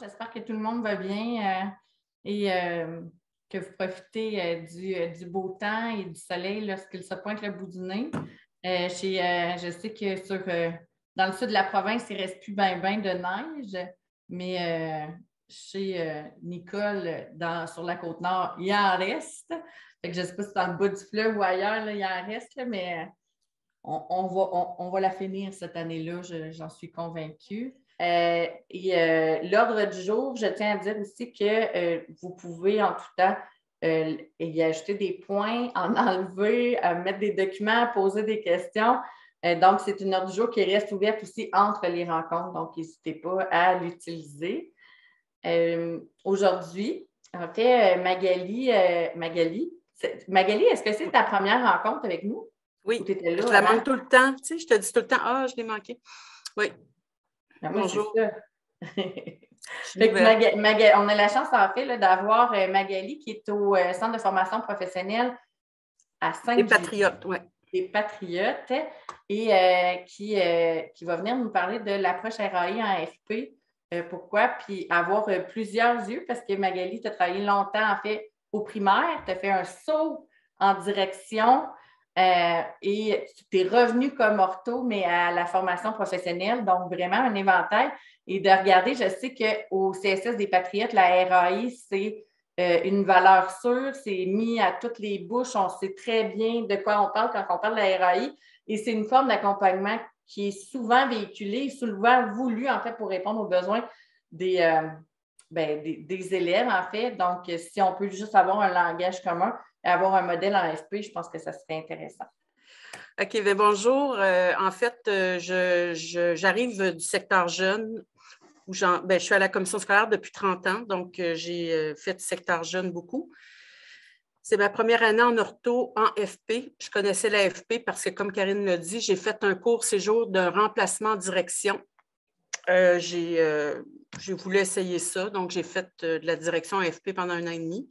J'espère que tout le monde va bien euh, et euh, que vous profitez euh, du, beau temps et du soleil lorsqu'il se pointe le bout du nez. je sais que sur, dans le sud de la province, il ne reste plus bien ben de neige, mais chez Nicole, sur la côte nord, il en reste. je ne sais pas si c'est dans le bas du fleuve ou ailleurs, il en reste, mais on, va la finir cette année-là, j'en suis convaincue. Euh, et euh, l'ordre du jour, je tiens à dire aussi que euh, vous pouvez en tout temps y ajouter des points, en enlever, mettre des documents, poser des questions. donc, c'est une ordre du jour qui reste ouverte aussi entre les rencontres, donc n'hésitez pas à l'utiliser. Aujourd'hui, en fait, Magali, Magali, Magali, est-ce que c'est ta première rencontre avec nous? Oui, je la manque tout le temps. Tu sais, je te dis tout le temps, ah, je l'ai manqué. Oui. Ah, Bonjour. on a la chance, en fait, d'avoir euh, Magali qui est au euh, Centre de formation professionnelle à saint Des patriotes, oui. Des patriotes et euh, qui, qui va venir nous parler de l'approche RAI en FP. pourquoi? Puis avoir plusieurs yeux parce que Magali, tu as travaillé longtemps, en fait, au primaire, tu as fait un saut en direction euh, et tu es revenu comme ortho, mais à la formation professionnelle, donc vraiment un inventaire. Et de regarder, je sais qu'au CSS des Patriotes, la RAI, c'est euh, une valeur sûre, c'est mis à toutes les bouches, on sait très bien de quoi on parle quand on parle de la RAI. Et c'est une forme d'accompagnement qui est souvent véhiculée, souvent voulue, en fait, pour répondre aux besoins des, euh, ben, des élèves, en fait. Donc, si on peut juste avoir un langage commun, avoir un modèle en FP, je pense que ça serait intéressant. OK, bien, bonjour. Euh, en fait, euh, j'arrive du secteur jeune. Où ben, je suis à la commission scolaire depuis 30 ans, donc euh, j'ai fait du secteur jeune beaucoup. C'est ma première année en ortho en FP. Je connaissais la FP parce que, comme Karine l'a dit, j'ai fait un cours séjour d'un remplacement en direction. j'ai voulu essayer ça, donc j'ai fait de la direction FP pendant un an et demi.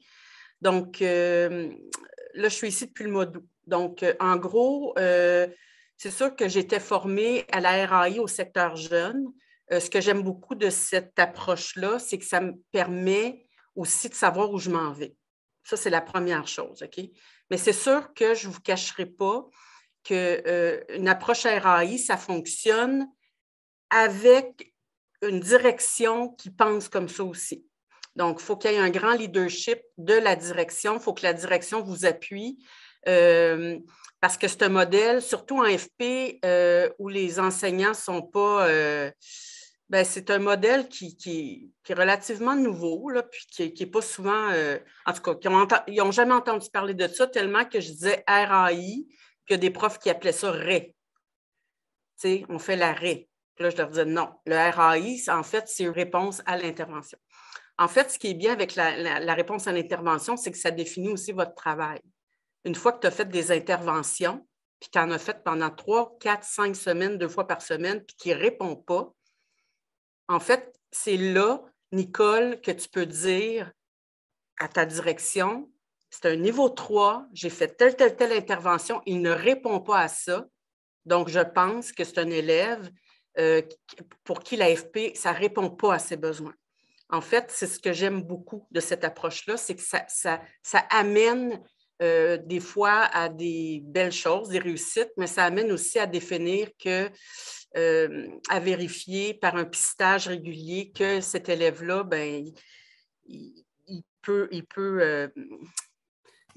Donc, euh, là, je suis ici depuis le mois d'août. Donc, euh, en gros, euh, c'est sûr que j'étais formée à la RAI au secteur jeune. ce que j'aime beaucoup de cette approche-là, c'est que ça me permet aussi de savoir où je m'en vais. Ça, c'est la première chose, OK? Mais c'est sûr que je ne vous cacherai pas qu'une approche RAI, ça fonctionne avec une direction qui pense comme ça aussi. Donc, il faut qu'il y ait un grand leadership de la direction. Il faut que la direction vous appuie. Euh, parce que c'est un modèle, surtout en FP, euh, où les enseignants ne sont pas. Euh, ben, c'est un modèle qui, est relativement nouveau, là, puis qui n'est pas souvent. en tout cas, ils n'ont jamais entendu parler de ça, tellement que je disais RAI, a des profs qui appelaient ça RAI. Tu sais, on fait la RAI. là, je leur disais non. Le RAI, en fait, c'est une réponse à l'intervention. En fait, ce qui est bien avec la, réponse à l'intervention, c'est que ça définit aussi votre travail. Une fois que tu as fait des interventions, puis tu en as fait pendant trois, quatre, cinq semaines, deux fois par semaine, puis qui ne répond pas, en fait, c'est là, Nicole, que tu peux dire à ta direction, c'est un niveau 3, j'ai fait telle, telle, telle intervention, il ne répond pas à ça. Donc, je pense que c'est un élève euh, pour qui l'AFP, ça ne répond pas à ses besoins. En fait, c'est ce que j'aime beaucoup de cette approche-là, c'est que ça, amène euh, des fois à des belles choses, des réussites, mais ça amène aussi à définir que, euh, à vérifier par un pistage régulier que cet élève-là, ben, il, peut, euh,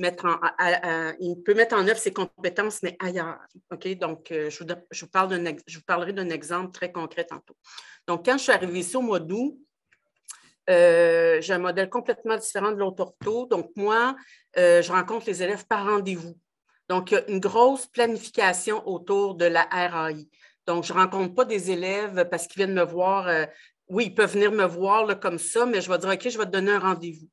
mettre en, peut mettre en œuvre ses compétences, mais ailleurs. OK? Donc, je vous, je vous parlerai d'un exemple très concret tantôt. Donc, quand je suis arrivée ici au mois d'août, euh, j'ai un modèle complètement différent de l'autre. Donc, moi, euh, je rencontre les élèves par rendez-vous. Donc, il y a une grosse planification autour de la RAI. Donc, je ne rencontre pas des élèves parce qu'ils viennent me voir. Euh, oui, ils peuvent venir me voir comme ça, mais je vais dire, OK, je vais te donner un rendez-vous.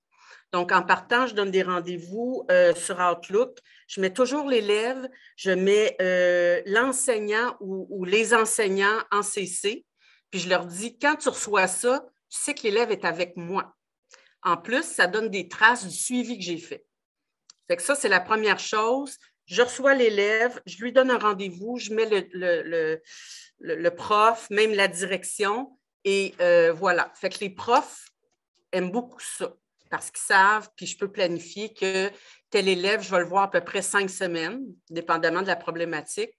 Donc, en partant, je donne des rendez-vous sur Outlook. Je mets toujours l'élève, je mets l'enseignant ou, les enseignants en CC, puis je leur dis, quand tu reçois ça, je sais que l'élève est avec moi. En plus, ça donne des traces du suivi que j'ai fait. Fait que ça, c'est la première chose. Je reçois l'élève, je lui donne un rendez-vous, je mets le, prof, même la direction, Et euh, voilà. Fait que les profs aiment beaucoup ça parce qu'ils savent, puis je peux planifier que tel élève, je vais le voir à peu près cinq semaines, dépendamment de la problématique,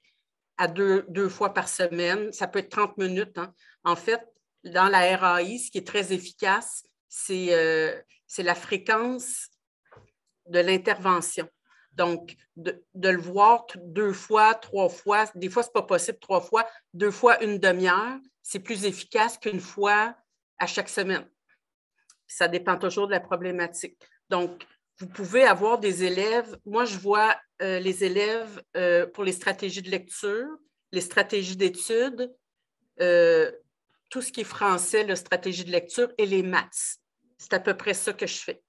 à deux, deux fois par semaine. Ça peut être 30 minutes. Hein. En fait, dans la RAI, ce qui est très efficace, c'est euh, la fréquence de l'intervention. Donc, de, le voir deux fois, trois fois, des fois, ce n'est pas possible trois fois, deux fois une demi-heure, c'est plus efficace qu'une fois à chaque semaine. Ça dépend toujours de la problématique. Donc, vous pouvez avoir des élèves. Moi, je vois euh, les élèves euh, pour les stratégies de lecture, les stratégies d'études, tout ce qui est français, la stratégie de lecture et les maths. C'est à peu près ça que je fais.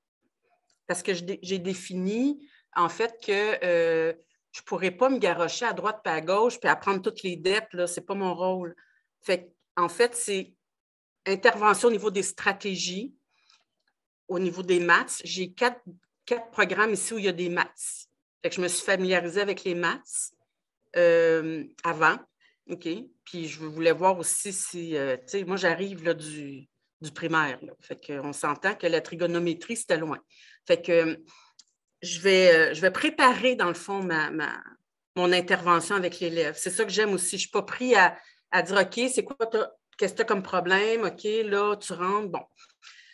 Parce que j'ai défini, en fait, que je ne pourrais pas me garrocher à droite et à gauche puis apprendre toutes les dettes. Ce n'est pas mon rôle. Fait en fait, c'est intervention au niveau des stratégies, au niveau des maths. J'ai quatre, programmes ici où il y a des maths. je me suis familiarisée avec les maths euh, avant. OK? Puis je voulais voir aussi si, euh, tu sais, moi j'arrive du, du primaire. Fait qu'on s'entend que la trigonométrie, c'était loin. Fait que je vais, euh, je vais préparer, dans le fond, ma, mon intervention avec l'élève. C'est ça que j'aime aussi. Je ne suis pas pris à, à dire OK, c'est quoi, qu'est-ce que tu as comme problème? OK, là, tu rentres. Bon.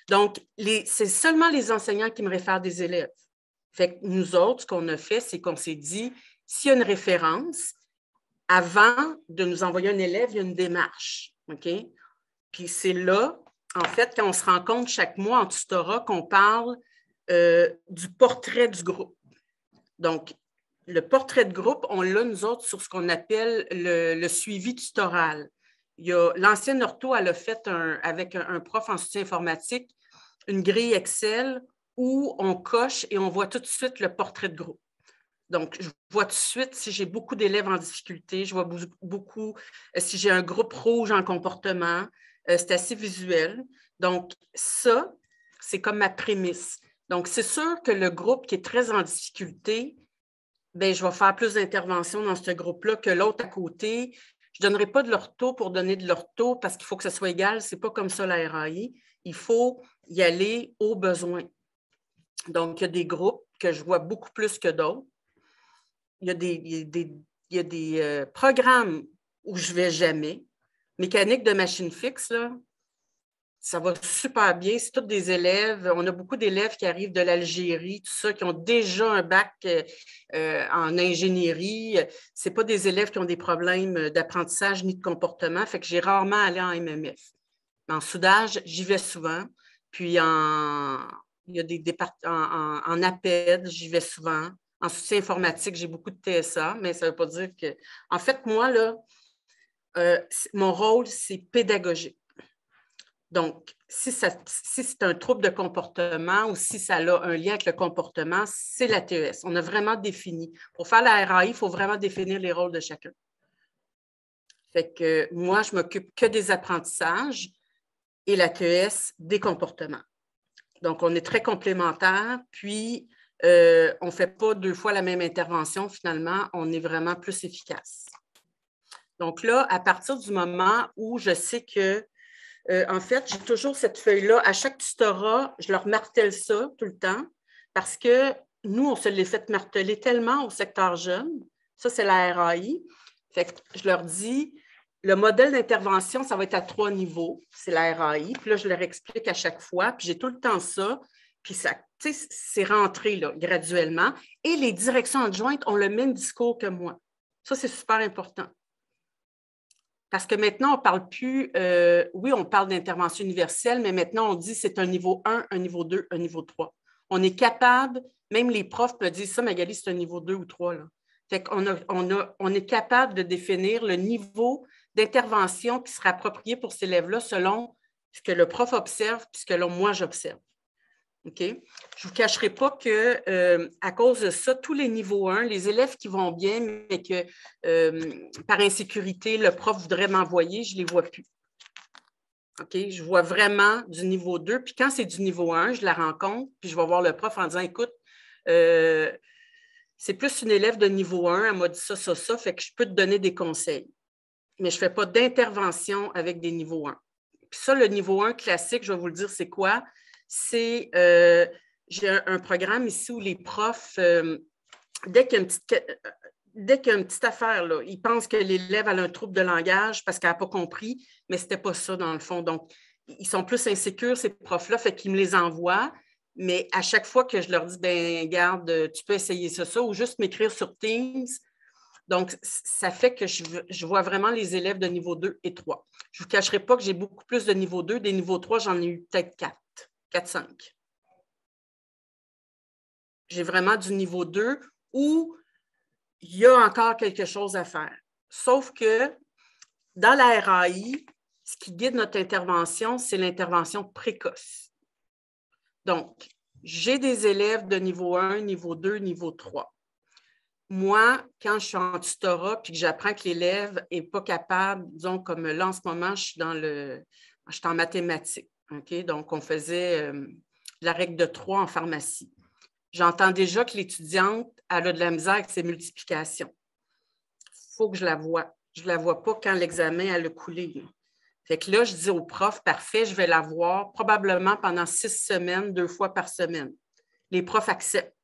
Donc, c'est seulement les enseignants qui me réfèrent des élèves. Fait que nous autres, ce qu'on a fait, c'est qu'on s'est dit, s'il y a une référence, avant de nous envoyer un élève, il y a une démarche. OK? Puis c'est là, en fait, quand on se rencontre chaque mois en tutorat, qu'on parle euh, du portrait du groupe. Donc, le portrait de groupe, on l'a, nous autres, sur ce qu'on appelle le, suivi tutoral. L'ancienne ortho, elle a fait avec un, prof en soutien informatique une grille Excel où on coche et on voit tout de suite le portrait de groupe. Donc, je vois tout de suite si j'ai beaucoup d'élèves en difficulté, je vois beaucoup, euh, si j'ai un groupe rouge en comportement, euh, c'est assez visuel. Donc, ça, c'est comme ma prémisse. Donc, c'est sûr que le groupe qui est très en difficulté, ben, je vais faire plus d'interventions dans ce groupe-là que l'autre à côté. Je ne donnerai pas de l'ortho pour donner de l'ortho parce qu'il faut que ce soit égal. Ce n'est pas comme ça la RAI. Il faut y aller au besoin. Donc, il y a des groupes que je vois beaucoup plus que d'autres. Il y a des, il y a des, euh, programmes où je ne vais jamais. Mécanique de machine fixe, là, ça va super bien. C'est tous des élèves. On a beaucoup d'élèves qui arrivent de l'Algérie, tout ça, qui ont déjà un bac euh, euh, en ingénierie. Ce pas des élèves qui ont des problèmes d'apprentissage ni de comportement. Fait que j'ai rarement allé en MMF. En soudage, j'y vais souvent. Puis en, il y a des départements en, APED, j'y vais souvent. En soutien informatique, j'ai beaucoup de TSA, mais ça ne veut pas dire que. En fait, moi, là, euh, mon rôle, c'est pédagogique. Donc, si, c'est un trouble de comportement ou si ça a un lien avec le comportement, c'est la TES. On a vraiment défini. Pour faire la RAI, il faut vraiment définir les rôles de chacun. Fait que moi, je m'occupe que des apprentissages et la TES des comportements. Donc, on est très complémentaires, puis euh, on ne fait pas deux fois la même intervention. Finalement, on est vraiment plus efficace. Donc là, à partir du moment où je sais que euh, en fait, j'ai toujours cette feuille-là. À chaque tutorat, je leur martèle ça tout le temps parce que nous, on se l'est fait marteler tellement au secteur jeune. Ça, c'est la RAI. Fait je leur dis, le modèle d'intervention, ça va être à trois niveaux. C'est la RAI. Puis là, je leur explique à chaque fois. Puis j'ai tout le temps ça. Puis ça, c'est rentré là, graduellement. Et les directions adjointes ont le même discours que moi. Ça, c'est super important. Parce que maintenant, on ne parle plus, euh, oui, on parle d'intervention universelle, mais maintenant, on dit c'est un niveau 1, un niveau 2, un niveau 3. On est capable, même les profs peuvent dire ça, Magali, c'est un niveau 2 ou 3. Là. Fait qu'on on, est capable de définir le niveau d'intervention qui sera approprié pour ces élèves-là selon ce que le prof observe et ce que moi j'observe. OK? Je ne vous cacherai pas que euh, à cause de ça, tous les niveaux 1, les élèves qui vont bien, mais que euh, par insécurité, le prof voudrait m'envoyer, je ne les vois plus. OK? Je vois vraiment du niveau 2. Puis quand c'est du niveau 1, je la rencontre, puis je vais voir le prof en disant Écoute, euh, c'est plus une élève de niveau 1, elle m'a dit ça, ça, ça, fait que je peux te donner des conseils. Mais je ne fais pas d'intervention avec des niveaux 1. puis ça, le niveau 1 classique, je vais vous le dire, c'est quoi? C'est, euh, j'ai un, programme ici où les profs, euh, dès qu'il y a une petite, dès qu'il y a une petite affaire, là, ils pensent que l'élève a un trouble de langage parce qu'elle n'a pas compris, mais ce n'était pas ça dans le fond. Donc, ils sont plus insécures, ces profs-là, fait qu'ils me les envoient. Mais à chaque fois que je leur dis, ben garde, tu peux essayer ça, ça, ou juste m'écrire sur Teams. Donc, ça fait que je, vois vraiment les élèves de niveau 2 et 3. Je ne vous cacherai pas que j'ai beaucoup plus de niveau 2. Des niveaux 3, j'en ai eu peut-être 4, 4, 5. J'ai vraiment du niveau 2 où il y a encore quelque chose à faire. Sauf que dans la RAI, ce qui guide notre intervention, c'est l'intervention précoce. Donc, j'ai des élèves de niveau 1, niveau 2, niveau 3. Moi, quand je suis en tutorat puis que j'apprends que l'élève n'est pas capable, disons, comme là en ce moment, dans le. Je suis en mathématiques. Donc, on faisait euh, la règle de 3 en pharmacie. J'entends déjà que l'étudiante a de la misère avec ses multiplications. Il faut que je la vois. Je ne la vois pas quand l'examen a le coulé. Fait que là, je dis au prof, parfait, je vais la voir probablement pendant six semaines, deux fois par semaine. Les profs acceptent.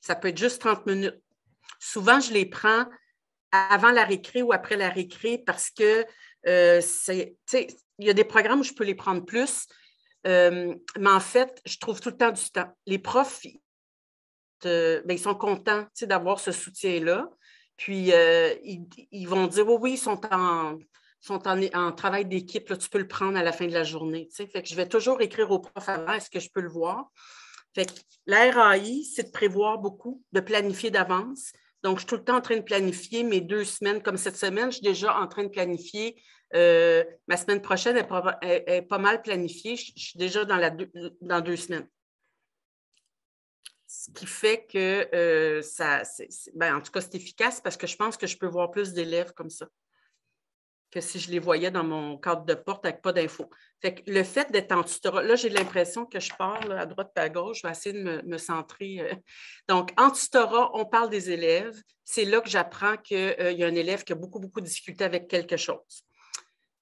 Ça peut être juste 30 minutes. Souvent, je les prends avant la récré ou après la récré parce que euh, c'est, il y a des programmes où je peux les prendre plus, mais en fait, je trouve tout le temps du temps. Les profs, ben, ils sont contents d'avoir ce soutien-là. Puis, euh, ils, vont dire, oui, oui, ils sont en, sont en, travail d'équipe, tu peux le prendre à la fin de la journée. Fait que je vais toujours écrire au prof avant, est-ce que je peux le voir? Fait que la RAI, c'est de prévoir beaucoup, de planifier d'avance. Donc, je suis tout le temps en train de planifier mes deux semaines. Comme cette semaine, je suis déjà en train de planifier. Euh, ma semaine prochaine est pas, mal planifiée. Je, suis déjà dans, la dans deux semaines ce qui fait que euh, ça, ben, en tout cas, c'est efficace parce que je pense que je peux voir plus d'élèves comme ça que si je les voyais dans mon cadre de porte avec pas d'infos. Fait que le fait d'être en tutorat, là, j'ai l'impression que je parle à droite et à gauche, je vais essayer de me, centrer. Euh. Donc, en tutorat, on parle des élèves. C'est là que j'apprends qu'il y a un élève qui a beaucoup, beaucoup de difficultés avec quelque chose.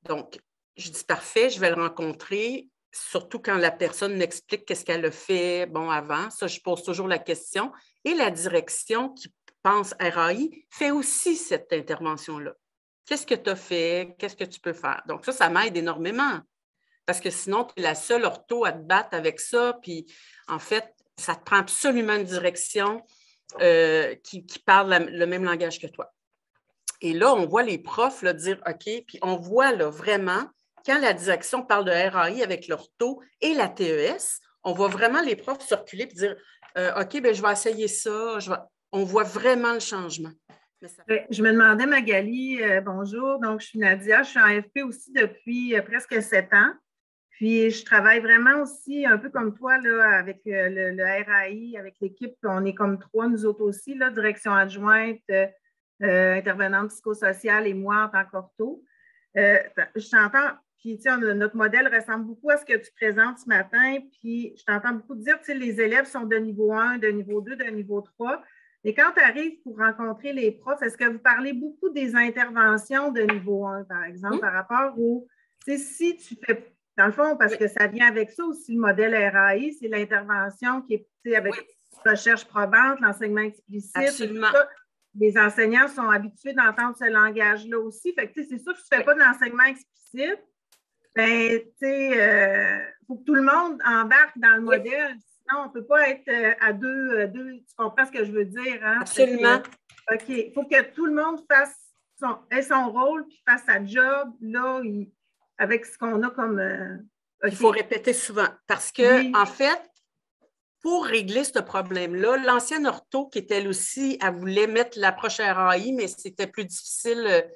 Donc, je dis parfait, je vais le rencontrer surtout quand la personne m'explique qu'est-ce qu'elle a fait bon avant. Ça, je pose toujours la question. Et la direction qui pense RAI fait aussi cette intervention-là. Qu'est-ce que tu as fait? Qu'est-ce que tu peux faire? Donc, ça, ça m'aide énormément. Parce que sinon, tu es la seule ortho à te battre avec ça. Puis, en fait, ça te prend absolument une direction euh, qui, parle le même langage que toi. Et là, on voit les profs dire OK, puis on voit vraiment quand la direction parle de RAI avec l'ortho et la TES, on voit vraiment les profs circuler et dire euh, OK, ben, je vais essayer ça. On voit vraiment le changement. Je me demandais, Magali, euh, bonjour. Donc, je suis Nadia. Je suis en FP aussi depuis euh, presque sept ans. Puis, je travaille vraiment aussi, un peu comme toi, là, avec le, RAI, avec l'équipe. On est comme trois, nous autres aussi, là, direction adjointe, intervenante psychosociale et moi en tant qu'ortho. je t'entends puis, tu sais, notre modèle ressemble beaucoup à ce que tu présentes ce matin. Puis, je t'entends beaucoup dire, tu sais, les élèves sont de niveau 1, de niveau 2, de niveau 3. Mais quand tu arrives pour rencontrer les profs, est-ce que vous parlez beaucoup des interventions de niveau 1, par exemple, par rapport au, tu sais, si tu fais, dans le fond, parce que ça vient avec ça aussi, le modèle RAI, c'est l'intervention qui est, tu sais, avec recherche probante, l'enseignement explicite. Absolument. Les enseignants sont habitués d'entendre ce langage-là aussi. Fait que, c'est sûr que tu ne fais pas d'enseignement explicite, ben, tu sais, il euh, faut que tout le monde embarque dans le modèle. Sinon, on ne peut pas être euh, à euh, deux, Tu comprends ce que je veux dire? Hein? Absolument. OK. Il faut que tout le monde fasse son, ait son rôle puis fasse sa job là, avec ce qu'on a comme. Il faut répéter souvent. Parce que, en fait, pour régler ce problème-là, l'ancienne ortho, qui était elle aussi, elle voulait mettre l'approche RAI, mais c'était plus difficile.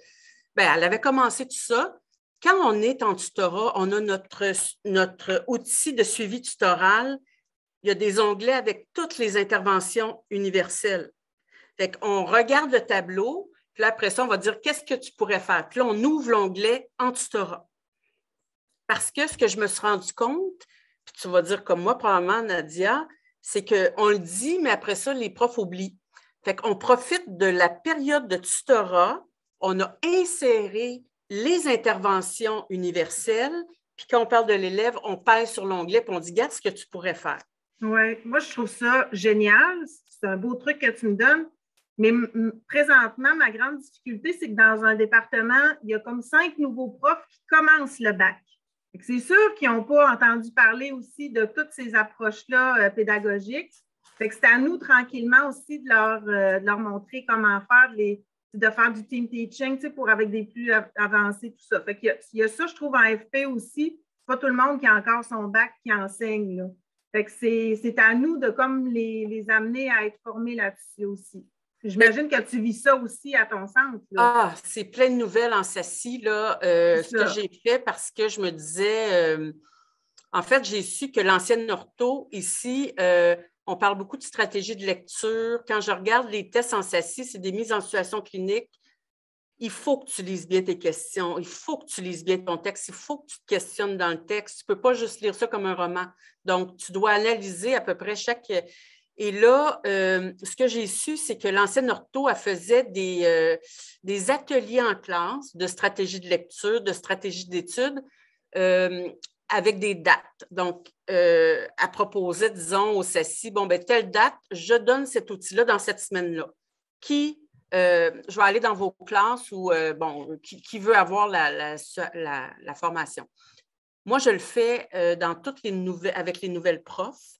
Ben, elle avait commencé tout ça. Quand on est en tutorat, on a notre, notre outil de suivi tutoral. Il y a des onglets avec toutes les interventions universelles. Fait qu'on regarde le tableau, puis après ça, on va dire qu'est-ce que tu pourrais faire? Puis là, on ouvre l'onglet en tutorat. Parce que ce que je me suis rendu compte, puis tu vas dire comme moi, probablement, Nadia, c'est qu'on le dit, mais après ça, les profs oublient. Fait qu'on profite de la période de tutorat, on a inséré les interventions universelles, Puis quand on parle de l'élève, on pèse sur l'onglet puis on dit, regarde ce que tu pourrais faire. Oui, moi, je trouve ça génial. C'est un beau truc que tu me donnes. Mais présentement, ma grande difficulté, c'est que dans un département, il y a comme cinq nouveaux profs qui commencent le bac. C'est sûr qu'ils n'ont pas entendu parler aussi de toutes ces approches-là euh, pédagogiques. c'est à nous tranquillement aussi de leur, euh, leur montrer comment faire, les, de faire du team teaching pour avec des plus avancés, tout ça. Fait il, y a, ça, je trouve, en FP aussi. Pas tout le monde qui a encore son bac qui enseigne. C'est à nous de comme les, les amener à être formés là-dessus aussi. J'imagine que tu vis ça aussi à ton centre. Ah, c'est plein de nouvelles en SACI, là. Euh, ce que j'ai fait parce que je me disais, euh, en fait, j'ai su que l'ancienne ortho, ici, euh, on parle beaucoup de stratégie de lecture. Quand je regarde les tests en SACI, c'est des mises en situation clinique. Il faut que tu lises bien tes questions, il faut que tu lises bien ton texte, il faut que tu te questionnes dans le texte. Tu ne peux pas juste lire ça comme un roman. Donc, tu dois analyser à peu près chaque, et là, euh, ce que j'ai su, c'est que l'ancienne ortho, faisait des, euh, des, ateliers en classe de stratégie de lecture, de stratégie d'étude, euh, avec des dates. Donc, elle proposait, disons, au CECI, bon, ben telle date, je donne cet outil-là dans cette semaine-là. Qui, je vais aller dans vos classes ou, bon, qui, veut avoir la, la, formation. Moi, je le fais dans toutes les nouvelles, avec les nouvelles profs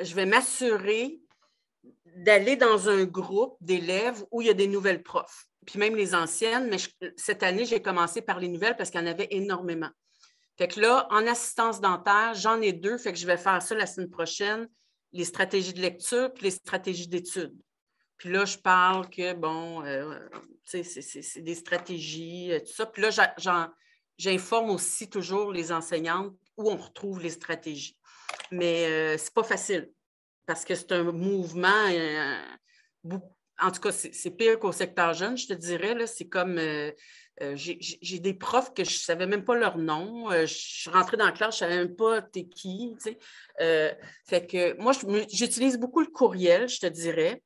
je vais m'assurer d'aller dans un groupe d'élèves où il y a des nouvelles profs, puis même les anciennes, mais cette année, j'ai commencé par les nouvelles parce qu'il y en avait énormément. Fait que là, en assistance dentaire, j'en ai deux, fait que je vais faire ça la semaine prochaine, les stratégies de lecture puis les stratégies d'études. Puis là, je parle que, bon, euh, c'est des stratégies, euh, tout ça. Puis là, j'informe aussi toujours les enseignantes où on retrouve les stratégies. Mais euh, ce n'est pas facile parce que c'est un mouvement. Euh, en tout cas, c'est pire qu'au secteur jeune, je te dirais. C'est comme. Euh, j'ai des profs que je ne savais même pas leur nom. je suis rentrée dans la classe, je ne savais même pas t'es qui. fait que moi, j'utilise beaucoup le courriel, je te dirais.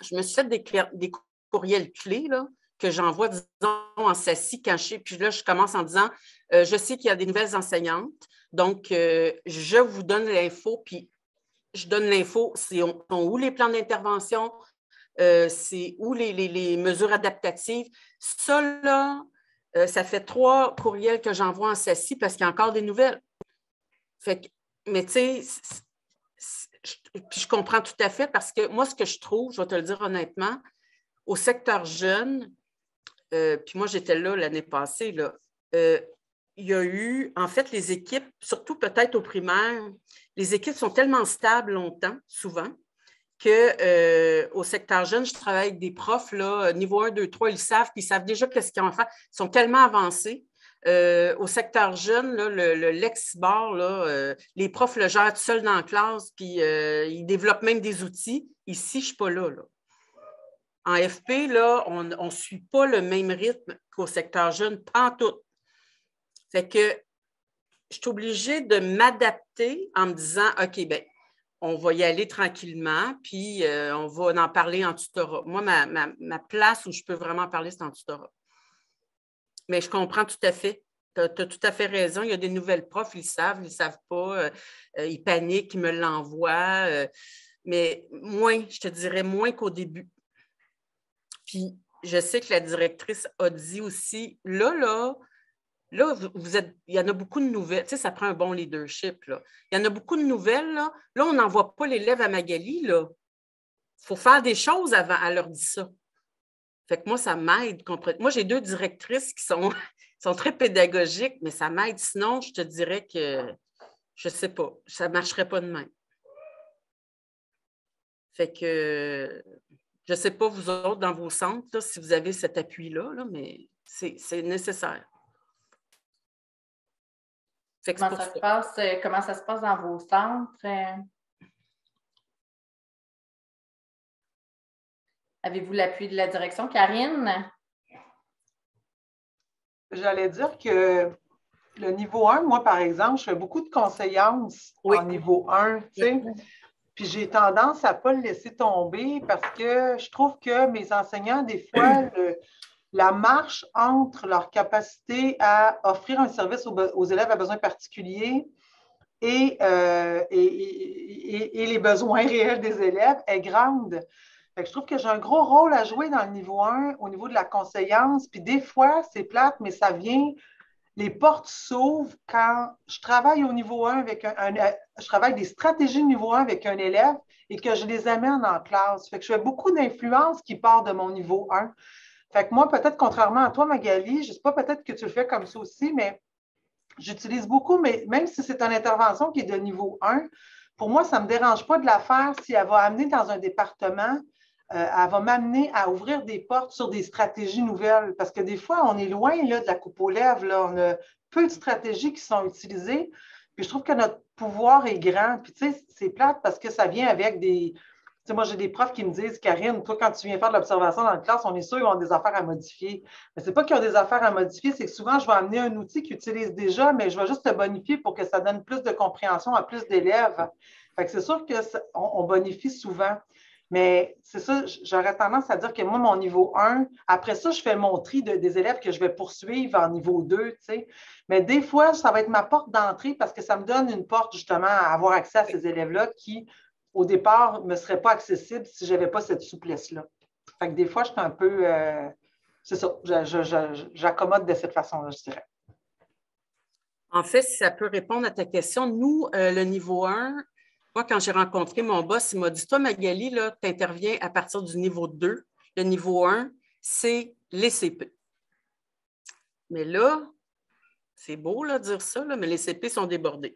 Je me suis fait des, courriels clés que j'envoie, disons, en quand je Puis là, je commence en disant Je sais qu'il y a des nouvelles enseignantes. Donc, euh, je vous donne l'info, puis je donne l'info, c'est où les plans d'intervention, euh, c'est où les, mesures adaptatives. Ça, là, euh, ça fait trois courriels que j'envoie en SACI parce qu'il y a encore des nouvelles. Fait mais tu sais, puis je comprends tout à fait parce que moi, ce que je trouve, je vais te le dire honnêtement, au secteur jeune, puis moi, j'étais là l'année passée, là, il y a eu, en fait, les équipes, surtout peut-être au primaire, les équipes sont tellement stables longtemps, souvent, qu'au euh, secteur jeune, je travaille avec des profs, là, niveau 1, 2, 3, ils savent, puis ils savent déjà qu'est-ce qu'ils vont faire. Ils sont tellement avancés. Euh, au secteur jeune, là, le, le là, euh, les profs le gèrent tout seuls dans la classe, puis ils développent même des outils. Ici, je ne suis pas là, là. En FP, là, on ne suit pas le même rythme qu'au secteur jeune, pas en tout. Fait que je suis obligée de m'adapter en me disant, OK, bien, on va y aller tranquillement, puis euh, on va en parler en tutorat. Moi, ma, place où je peux vraiment parler, c'est en tutorat. Mais je comprends tout à fait. Tu as, tout à fait raison. Il y a des nouvelles profs, ils savent, ils ne savent pas, euh, euh, ils paniquent, ils me l'envoient. mais moins, je te dirais moins qu'au début. Puis je sais que la directrice a dit aussi, là, là, Là, il y en a beaucoup de nouvelles. Tu sais, ça prend un bon leadership. Là. Il y en a beaucoup de nouvelles. Là, là on n'envoie pas l'élève à Magali. Il faut faire des choses avant. Elle leur dit ça. Fait que moi, ça m'aide. Moi, j'ai deux directrices qui sont, sont très pédagogiques, mais ça m'aide. Sinon, je te dirais que je ne sais pas. Ça ne marcherait pas de même. Fait que je ne sais pas, vous autres, dans vos centres, si vous avez cet appui-là, là, mais c'est nécessaire. Comment ça, se passe, euh, comment ça se passe dans vos centres? Euh? Avez-vous l'appui de la direction, Karine? J'allais dire que le niveau 1, moi, par exemple, je fais beaucoup de conseillance au niveau 1, Puis j'ai tendance à ne pas le laisser tomber parce que je trouve que mes enseignants, des fois, la marche entre leur capacité à offrir un service aux, élèves à besoins particuliers euh, et, les besoins réels des élèves est grande. je trouve que j'ai un gros rôle à jouer dans le niveau 1, au niveau de la conseillance. Puis des fois, c'est plate, mais ça vient les portes s'ouvrent quand je travaille au niveau 1 avec un, je travaille des stratégies de niveau 1 avec un élève et que je les amène en classe. Je fais beaucoup d'influence qui part de mon niveau 1. Fait que moi, peut-être contrairement à toi, Magali, je ne sais pas, peut-être que tu le fais comme ça aussi, mais j'utilise beaucoup, mais même si c'est une intervention qui est de niveau 1, pour moi, ça ne me dérange pas de la faire si elle va amener dans un département euh, elle va m'amener à ouvrir des portes sur des stratégies nouvelles. Parce que des fois, on est loin là, de la coupe aux lèvres. Là. On a peu de stratégies qui sont utilisées. Puis je trouve que notre pouvoir est grand. Puis tu sais, c'est plate parce que ça vient avec des. Moi, j'ai des profs qui me disent, Karine, toi, quand tu viens faire de l'observation dans la classe, on est sûr qu'ils ont des affaires à modifier. Mais ce n'est pas qu'ils ont des affaires à modifier, c'est que souvent, je vais amener un outil qu'ils utilisent déjà, mais je vais juste le bonifier pour que ça donne plus de compréhension à plus d'élèves. Fait que c'est sûr qu'on bonifie souvent. Mais c'est ça, j'aurais tendance à dire que moi, mon niveau 1, après ça, je fais mon tri des élèves que je vais poursuivre en niveau 2, tu sais. Mais des fois, ça va être ma porte d'entrée parce que ça me donne une porte justement à avoir accès à ces élèves-là qui, au départ, ne me seraient pas accessibles si je n'avais pas cette souplesse-là. Fait que des fois, je suis un peu. Euh, c'est ça, j'accommode de cette façon-là, je dirais. En fait, si ça peut répondre à ta question, nous, euh, le niveau 1, moi, quand j'ai rencontré mon boss, il m'a dit Toi, Magali, tu interviens à partir du niveau 2. Le niveau 1, c'est les CP. Mais là, c'est beau de dire ça, mais les CP sont débordés.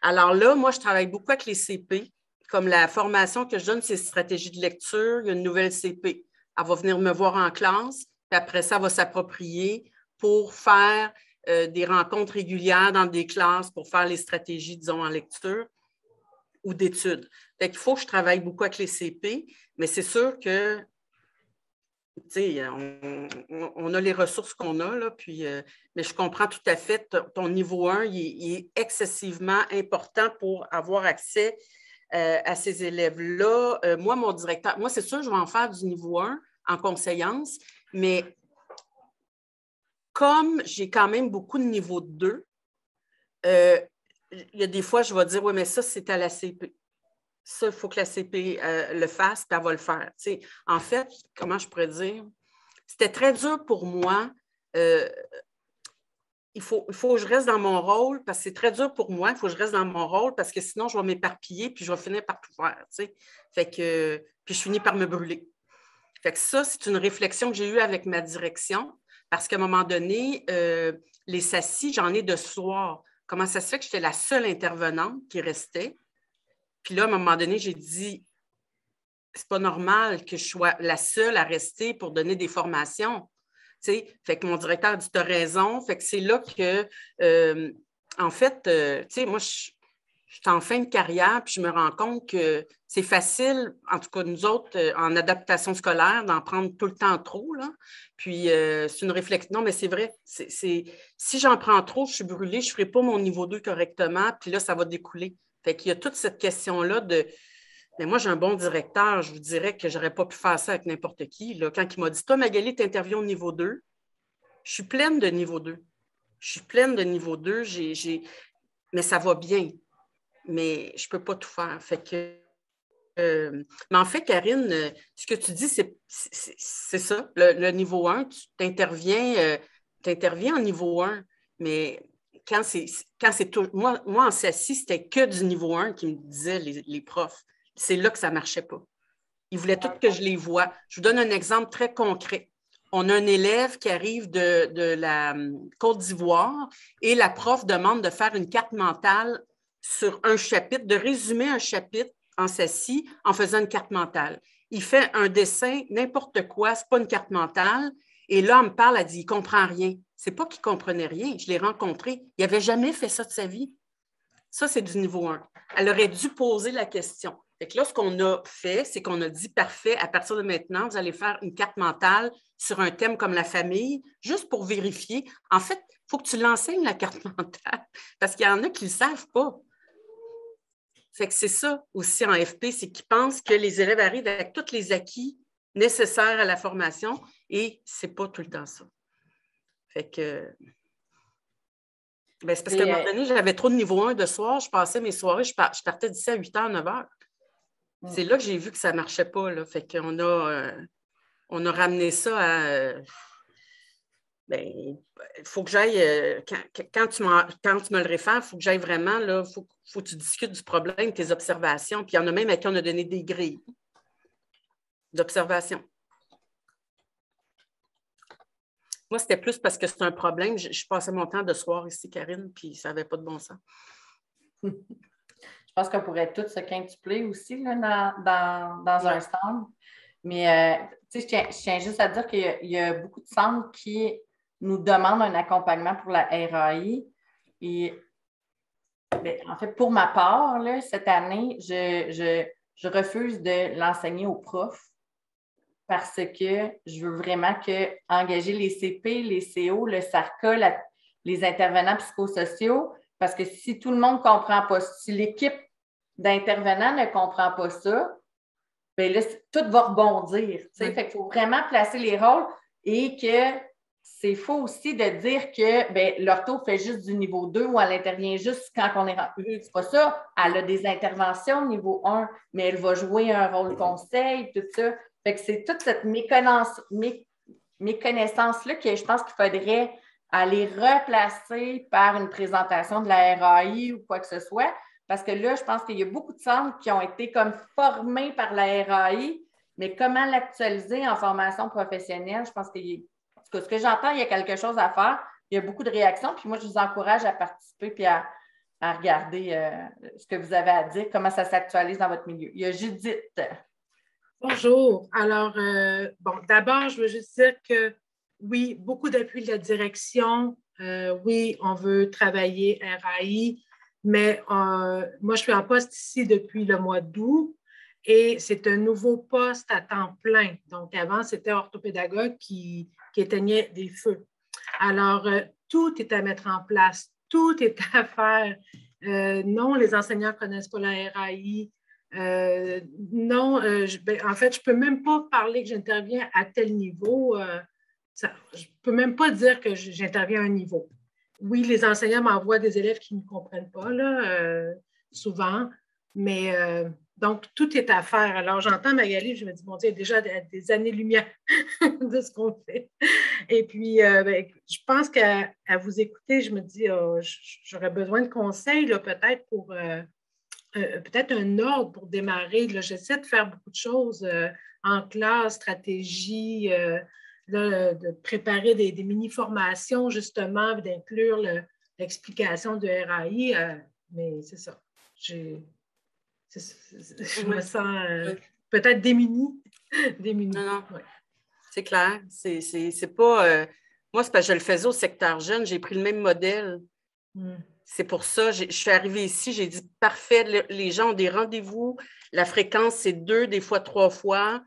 Alors là, moi, je travaille beaucoup avec les CP. Comme la formation que je donne, c'est stratégie de lecture. Il y a une nouvelle CP. Elle va venir me voir en classe, puis après ça, elle va s'approprier pour faire euh, des rencontres régulières dans des classes pour faire les stratégies, disons, en lecture ou d'études. Il faut que je travaille beaucoup avec les CP, mais c'est sûr que on, on, a les ressources qu'on a, là, puis, euh, mais je comprends tout à fait, ton niveau 1, il, est excessivement important pour avoir accès euh, à ces élèves-là. Euh, moi, mon directeur, moi, c'est sûr, je vais en faire du niveau 1 en conseillance, mais comme j'ai quand même beaucoup de niveau 2, il y a des fois, je vais dire, oui, mais ça, c'est à la CP. Ça, il faut que la CP euh, le fasse, puis elle va le faire. en fait, comment je pourrais dire? C'était très dur pour moi. Il, faut, il faut que je reste dans mon rôle parce que c'est très dur pour moi. Il faut que je reste dans mon rôle parce que sinon, je vais m'éparpiller puis je vais finir par tout faire. Fait que, puis je finis par me brûler. Fait que ça, c'est une réflexion que j'ai eue avec ma direction parce qu'à un moment donné, euh, les SACI, j'en ai de soir. Comment ça se fait que j'étais la seule intervenante qui restait? Puis là, à un moment donné, j'ai dit, c'est pas normal que je sois la seule à rester pour donner des formations. Fait que mon directeur dit, tu as raison. Fait que c'est là que, euh, en fait, euh, tu sais, moi, je, suis en fin de carrière, puis je me rends compte que c'est facile, en tout cas nous autres, euh, en adaptation scolaire, d'en prendre tout le temps trop. Là. Puis c'est une réflexion. Non, mais c'est vrai, c'est, si j'en prends trop, je suis brûlée, je ne ferai pas mon niveau 2 correctement, puis là, ça va découler. Fait qu'il y a toute cette question-là de. Mais moi, j'ai un bon directeur, je vous dirais que je n'aurais pas pu faire ça avec n'importe qui. Là. Quand il m'a dit Toi, Magali, tu interviens au niveau 2, je suis pleine de niveau 2. Je suis pleine de niveau 2, j'ai, mais ça va bien mais je ne peux pas tout faire. Fait que, euh, mais en fait, Karine, euh, ce que tu dis, c'est ça. Le, niveau 1, tu t'interviens, euh, interviens en niveau 1, mais quand c'est quand c'est tout. Moi, moi, en SACI, c'était que du niveau 1 qui me disaient les, profs. C'est là que ça ne marchait pas. Ils voulaient tout que je les vois. Je vous donne un exemple très concret. On a un élève qui arrive de, la hum, Côte d'Ivoire et la prof demande de faire une carte mentale sur un chapitre, de résumer un chapitre en s'assit en faisant une carte mentale. Il fait un dessin, n'importe quoi, ce n'est pas une carte mentale. Et là, on me parle, elle dit, il ne comprend rien. C'est pas qu'il ne comprenait rien. Je l'ai rencontré. Il n'avait jamais fait ça de sa vie. Ça, c'est du niveau 1. Elle aurait dû poser la question. Et là, ce qu'on a fait, c'est qu'on a dit, parfait, à partir de maintenant, vous allez faire une carte mentale sur un thème comme la famille, juste pour vérifier. En fait, il faut que tu l'enseignes, la carte mentale, parce qu'il y en a qui ne le savent pas. Fait que c'est ça aussi en FP, c'est qu'ils pensent que les élèves arrivent avec tous les acquis nécessaires à la formation et ce n'est pas tout le temps ça. Fait que. Ben, c'est parce qu'à un moment donné, j'avais trop de niveau 1 de soir, je passais mes soirées, je, partais d'ici à 8 h, 9 h. C'est là que j'ai vu que ça ne marchait pas. Là. Fait qu'on a, euh, on a ramené ça à. Euh, ben, il faut que j'aille. Euh, quand, tu quand, tu me le réfères, il faut que j'aille vraiment, il faut, faut, que tu discutes du problème, tes observations. Puis il y en a même à qui on a donné des grilles d'observation. Moi, c'était plus parce que c'est un problème. Je, passais mon temps de soir ici, Karine, puis ça n'avait pas de bon sens. Je pense qu'on pourrait tout se quintupler aussi là, dans, dans, un stand. Mais euh, je, tiens, je, tiens, juste à dire qu'il y, a beaucoup de centres qui nous demandent un accompagnement pour la RAI. Et ben, en fait, pour ma part, là, cette année, je, je refuse de l'enseigner aux profs parce que je veux vraiment que engager les CP, les CO, le SARCA, les intervenants psychosociaux, parce que si tout le monde ne comprend pas, si l'équipe d'intervenants ne comprend pas ça, bien là, tout va rebondir. Fait qu'il faut vraiment placer les rôles et que c'est faux aussi de dire que ben, l'ortho fait juste du niveau 2 ou elle intervient juste quand on est rentré. C'est pas ça. Elle a des interventions niveau 1, mais elle va jouer un rôle conseil, tout ça. Fait que c'est toute cette méconnaissance-là que je pense qu'il faudrait aller replacer par une présentation de la RAI ou quoi que ce soit. Parce que là, je pense qu'il y a beaucoup de centres qui ont été comme formés par la RAI, mais comment l'actualiser en formation professionnelle? Je pense que, ce que j'entends, il y a quelque chose à faire. Il y a beaucoup de réactions. Puis moi, je vous encourage à participer puis à, regarder euh, ce que vous avez à dire, comment ça s'actualise dans votre milieu. Il y a Judith. Bonjour. Alors, euh, bon, d'abord, je veux juste dire que oui, beaucoup d'appui de la direction. Euh, oui, on veut travailler RAI, mais euh, moi, je suis en poste ici depuis le mois d'août et c'est un nouveau poste à temps plein. Donc, avant, c'était orthopédagogue qui, qui éteignait des feux. Alors, tout est à mettre en place, tout est à faire. non, les enseignants ne connaissent pas la RAI. Euh, non, euh, ben, en fait, je ne peux même pas parler que j'interviens à tel niveau. Euh, je ne peux même pas dire que j'interviens à un niveau. Oui, les enseignants m'envoient des élèves qui ne comprennent pas, là, souvent, mais donc tout est à faire. Alors, j'entends Magali, je me dis, bon Dieu, il y a déjà des, années-lumière de ce qu'on fait. Et puis, ben, je pense qu'à vous écouter, je me dis, oh, j'aurais besoin de conseils, peut-être, pour euh, peut-être un ordre pour démarrer. J'essaie de faire beaucoup de choses euh, en classe, stratégie, euh, de préparer des, mini-formations, justement, d'inclure l'explication de RAI. mais c'est ça. Je me sens peut-être démunie. démunie. Non, non. C'est clair. C'est pas. moi, c'est parce que je le faisais au secteur jeune, j'ai pris le même modèle. Hmm. C'est pour ça, je suis arrivée ici, j'ai dit parfait, les gens ont des rendez-vous, la fréquence, c'est deux, des fois trois fois,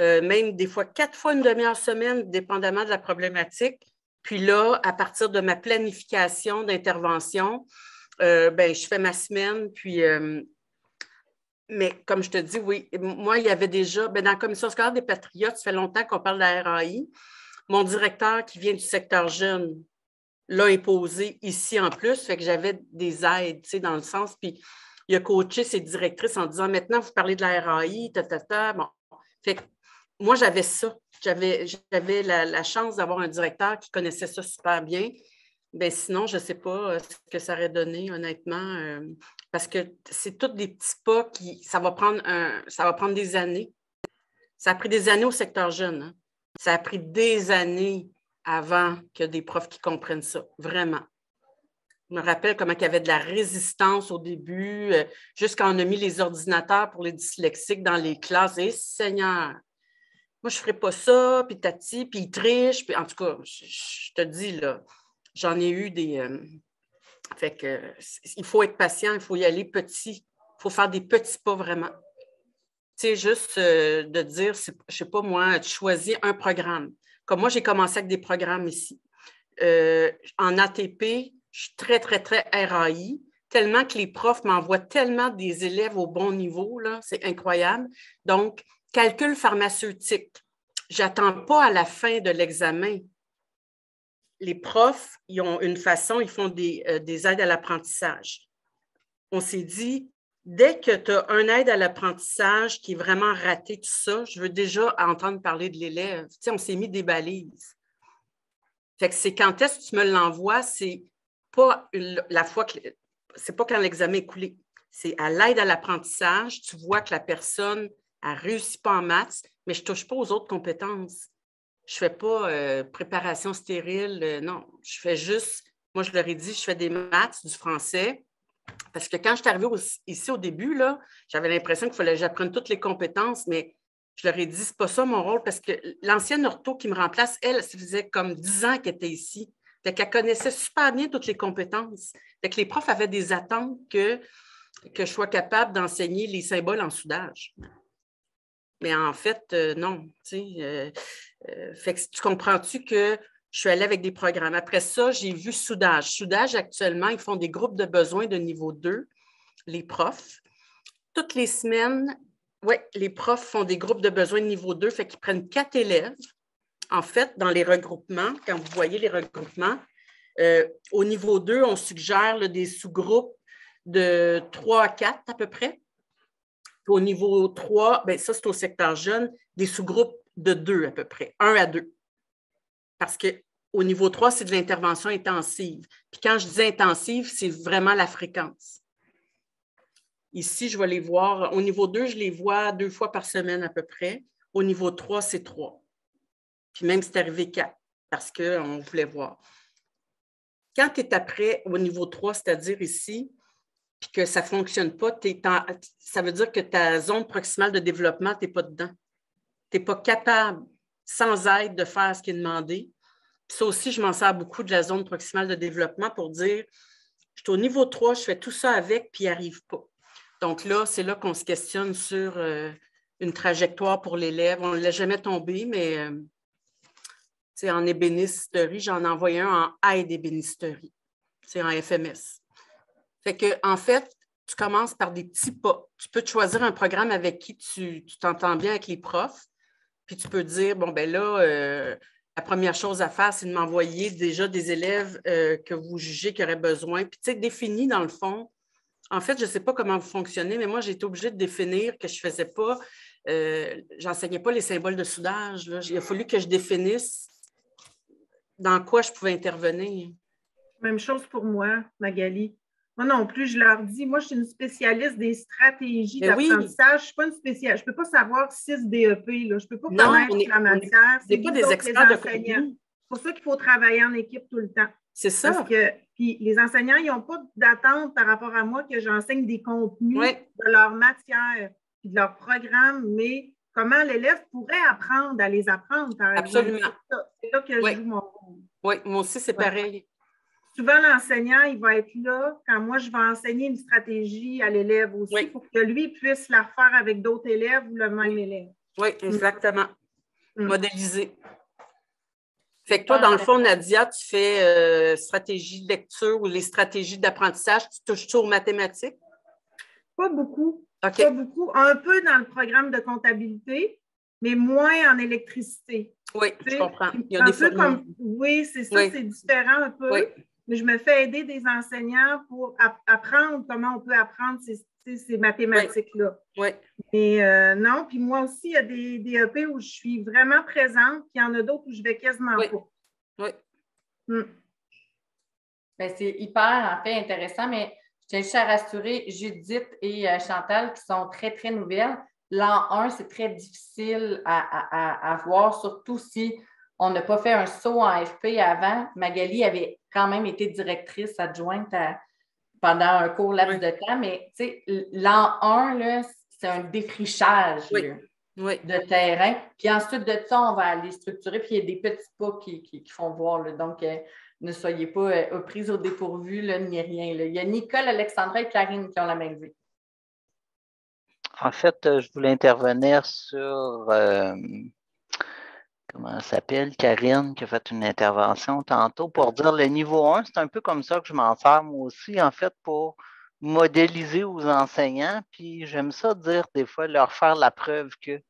euh, même des fois quatre fois une demi-heure semaine, dépendamment de la problématique. Puis là, à partir de ma planification d'intervention, euh, ben, je fais ma semaine, puis. Euh, mais comme je te dis, oui, moi, il y avait déjà, ben, dans la commission scolaire des Patriotes, ça fait longtemps qu'on parle de la RAI. Mon directeur qui vient du secteur jeune, l'a imposé ici en plus, fait que j'avais des aides, tu sais, dans le sens, puis il a coaché ses directrices en disant maintenant, vous parlez de la RAI, ta, ta, ta. Bon. Fait que moi, j'avais ça. J'avais, la, chance d'avoir un directeur qui connaissait ça super bien. Bien, sinon, je ne sais pas euh, ce que ça aurait donné, honnêtement, euh, parce que c'est tous des petits pas qui. Ça va prendre un, ça va prendre des années. Ça a pris des années au secteur jeune. Hein. Ça a pris des années avant que des profs qui comprennent ça, vraiment. Je me rappelle comment il y avait de la résistance au début, euh, jusqu'à on a mis les ordinateurs pour les dyslexiques dans les classes. Et Seigneur, moi, je ne ferais pas ça, puis tati, puis ils trichent. Puis, en tout cas, je, te dis, là, j'en ai eu des. Euh, fait que il faut être patient, il faut y aller petit. Il faut faire des petits pas vraiment. Tu sais, juste euh, de dire, je ne sais pas moi, tu choisis un programme. Comme moi, j'ai commencé avec des programmes ici. Euh, en ATP, je suis très, très, très RAI, tellement que les profs m'envoient tellement des élèves au bon niveau, là, c'est incroyable. Donc, calcul pharmaceutique. J'attends pas à la fin de l'examen. Les profs, ils ont une façon, ils font des, euh, des aides à l'apprentissage. On s'est dit, dès que tu as un aide à l'apprentissage qui est vraiment raté, tout ça, je veux déjà entendre parler de l'élève. On s'est mis des balises. C'est quand est-ce que tu me l'envoies, c'est pas la fois que c'est pas quand l'examen est coulé. C'est à l'aide à l'apprentissage, tu vois que la personne a réussi pas en maths, mais je ne touche pas aux autres compétences. Je ne fais pas euh, préparation stérile, euh, non. Je fais juste, moi je leur ai dit, je fais des maths, du français, parce que quand je suis arrivée ici au début, j'avais l'impression qu'il fallait que j'apprenne toutes les compétences, mais je leur ai dit, c'est pas ça mon rôle, parce que l'ancienne ortho qui me remplace, elle, ça faisait comme dix ans qu'elle était ici. Fait qu'elle connaissait super bien toutes les compétences. Fait que les profs avaient des attentes que, que je sois capable d'enseigner les symboles en soudage. Mais en fait, euh, non. Euh, euh, tu comprends-tu que je suis allée avec des programmes? Après ça, j'ai vu soudage. Soudage, actuellement, ils font des groupes de besoins de niveau 2, les profs. Toutes les semaines, oui, les profs font des groupes de besoins de niveau 2, fait qu'ils prennent quatre élèves. En fait, dans les regroupements, quand vous voyez les regroupements, au niveau 2, on suggère des sous-groupes de 3 à 4 à peu près. Au niveau 3, bien, ça, c'est au secteur jeune, des sous-groupes de 2 à peu près, 1 à 2. Parce qu'au niveau 3, c'est de l'intervention intensive. Puis quand je dis intensive, c'est vraiment la fréquence. Ici, je vais les voir. Au niveau 2, je les vois deux fois par semaine à peu près. Au niveau 3, c'est 3. Puis même, c'est arrivé 4 parce qu'on voulait voir. Quand tu es après au niveau 3, c'est-à-dire ici, puis que ça ne fonctionne pas, ça veut dire que ta zone proximale de développement, tu n'es pas dedans. Tu n'es pas capable, sans aide, de faire ce qui est demandé. Puis ça aussi, je m'en sers beaucoup de la zone proximale de développement pour dire, je suis au niveau 3, je fais tout ça avec, puis n'y arrive pas. Donc là, c'est là qu'on se questionne sur euh, une trajectoire pour l'élève. On ne l'a jamais tombé, mais euh, en ébénisterie, j'en ai envoyé un en aide ébénisterie. C'est en FMS. Fait que, en fait, tu commences par des petits pas. Tu peux choisir un programme avec qui tu t'entends bien avec les profs, puis tu peux dire, bon, ben là, euh, la première chose à faire, c'est de m'envoyer déjà des élèves que vous jugez qui auraient besoin. Puis, tu sais, définis dans le fond en fait, je ne sais pas comment vous fonctionnez, mais moi, j'ai été obligée de définir que je ne faisais pas, euh, j'enseignais pas les symboles de soudage. Il a fallu que je définisse dans quoi je pouvais intervenir. Même chose pour moi, Magali. Moi non plus, je leur dis, moi, je suis une spécialiste des stratégies d'apprentissage. Je ne suis pas une spécialiste. Je ne peux pas savoir six DEP. Là. Je ne peux pas connaître la matière. C'est pas des experts de C'est pour ça qu'il faut travailler en équipe tout le temps. C'est ça. Parce que puis les enseignants, ils n'ont pas d'attente par rapport à moi que j'enseigne des contenus de leur matière et de leur programme, mais comment l'élève pourrait apprendre à les apprendre, par Absolument. C'est là que je joue mon rôle. Oui, moi aussi, c'est pareil. Souvent, l'enseignant, il va être là quand moi, je vais enseigner une stratégie à l'élève aussi pour que lui puisse la refaire avec d'autres élèves ou le même élève. Oui, exactement. Mm. Modéliser. Fait que toi, dans le fond, Nadia, tu fais euh, stratégie de lecture ou les stratégies d'apprentissage, tu touches toujours aux mathématiques? Pas beaucoup. Pas beaucoup. Un peu dans le programme de comptabilité, mais moins en électricité. Oui, je comprends. Il y a des comme, Oui, c'est ça, c'est différent un peu. Mais je me fais aider des enseignants pour apprendre comment on peut apprendre ces, ces mathématiques-là. Oui. Mais euh, non, puis moi aussi, il y a des, des EP où je suis vraiment présente, puis il y en a d'autres où je vais quasiment pas. Oui. Hmm. Ben, c'est hyper, en fait, intéressant, mais je tiens juste à rassurer Judith et euh, Chantal qui sont très, très nouvelles. L'an 1, c'est très difficile à, à, voir, surtout si on n'a pas fait un saut en FP avant. Magali avait quand même été directrice adjointe à, pendant un court laps de temps, mais l'an 1, c'est un défrichage de terrain. Puis ensuite de ça, on va aller structurer, puis il y a des petits pas qui, font voir. Donc, euh, ne soyez pas euh, pris au dépourvu, ni rien. Il y a Nicole, Alexandra et Karine qui ont la même vue. En fait, euh, je voulais intervenir sur comment elle s'appelle, Karine, qui a fait une intervention tantôt pour dire le niveau 1, c'est un peu comme ça que je m'en sers moi aussi, en fait, pour modéliser aux enseignants. Puis j'aime ça dire des fois, leur faire la preuve que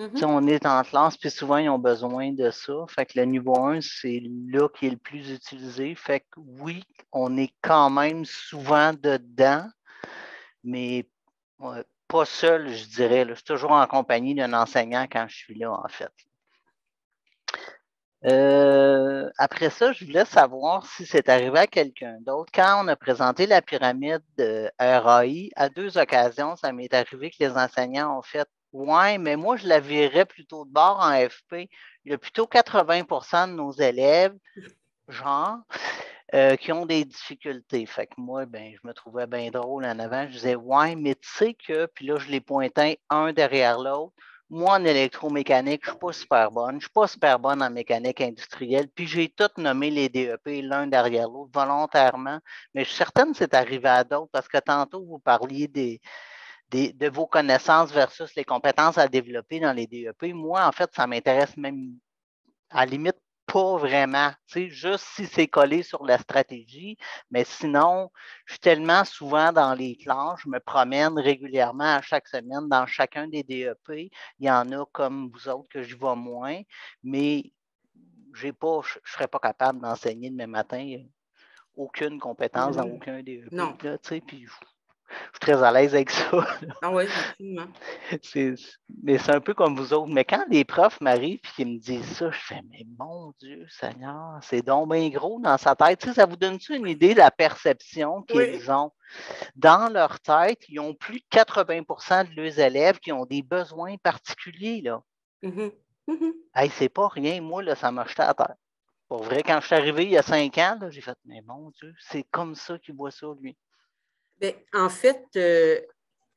Mm-hmm. On est en classe, puis souvent, ils ont besoin de ça. Fait que le niveau 1, c'est là qui est le plus utilisé. Fait que oui, on est quand même souvent dedans, mais pas seul, je dirais. Je suis toujours en compagnie d'un enseignant quand je suis là, en fait. Euh, après ça, je voulais savoir si c'est arrivé à quelqu'un d'autre. Quand on a présenté la pyramide de RAI, à deux occasions, ça m'est arrivé que les enseignants ont fait Ouais, mais moi, je la virais plutôt de bord en FP. Il y a plutôt 80% de nos élèves, genre, euh, qui ont des difficultés. Fait que moi, ben, je me trouvais bien drôle en avant. Je disais, ouais, mais tu sais que, puis là, je les pointais un derrière l'autre. Moi, en électromécanique, je ne suis pas super bonne. Je ne suis pas super bonne en mécanique industrielle. Puis j'ai tout nommé les DEP l'un derrière l'autre volontairement. Mais je suis certaine que c'est arrivé à d'autres parce que tantôt, vous parliez des, de vos connaissances versus les compétences à développer dans les DEP. Moi, en fait, ça m'intéresse même à la limite pas vraiment, juste si c'est collé sur la stratégie, mais sinon, je suis tellement souvent dans les classes, je me promène régulièrement à chaque semaine dans chacun des DEP. Il y en a comme vous autres que je vois moins, mais j'ai pas, je ne serais pas capable d'enseigner demain matin aucune compétence dans aucun DEP. Non. Là, puis je suis très à l'aise avec ça. Ah oui, absolument. mais c'est un peu comme vous autres. Mais quand les profs m'arrivent et qu'ils me disent ça, je fais Mais mon Dieu, Seigneur, c'est donc bien gros dans sa tête. Tu sais, ça vous donne-tu une idée de la perception qu'ils ont? Dans leur tête, ils ont plus de 80% de leurs élèves qui ont des besoins particuliers. Là. Mm c'est pas rien. Moi, là, ça m'a jeté à terre. Pour vrai, quand je suis arrivé il y a cinq ans, j'ai fait Mais mon Dieu, c'est comme ça qu'il voit ça, lui. Bien, en fait, euh,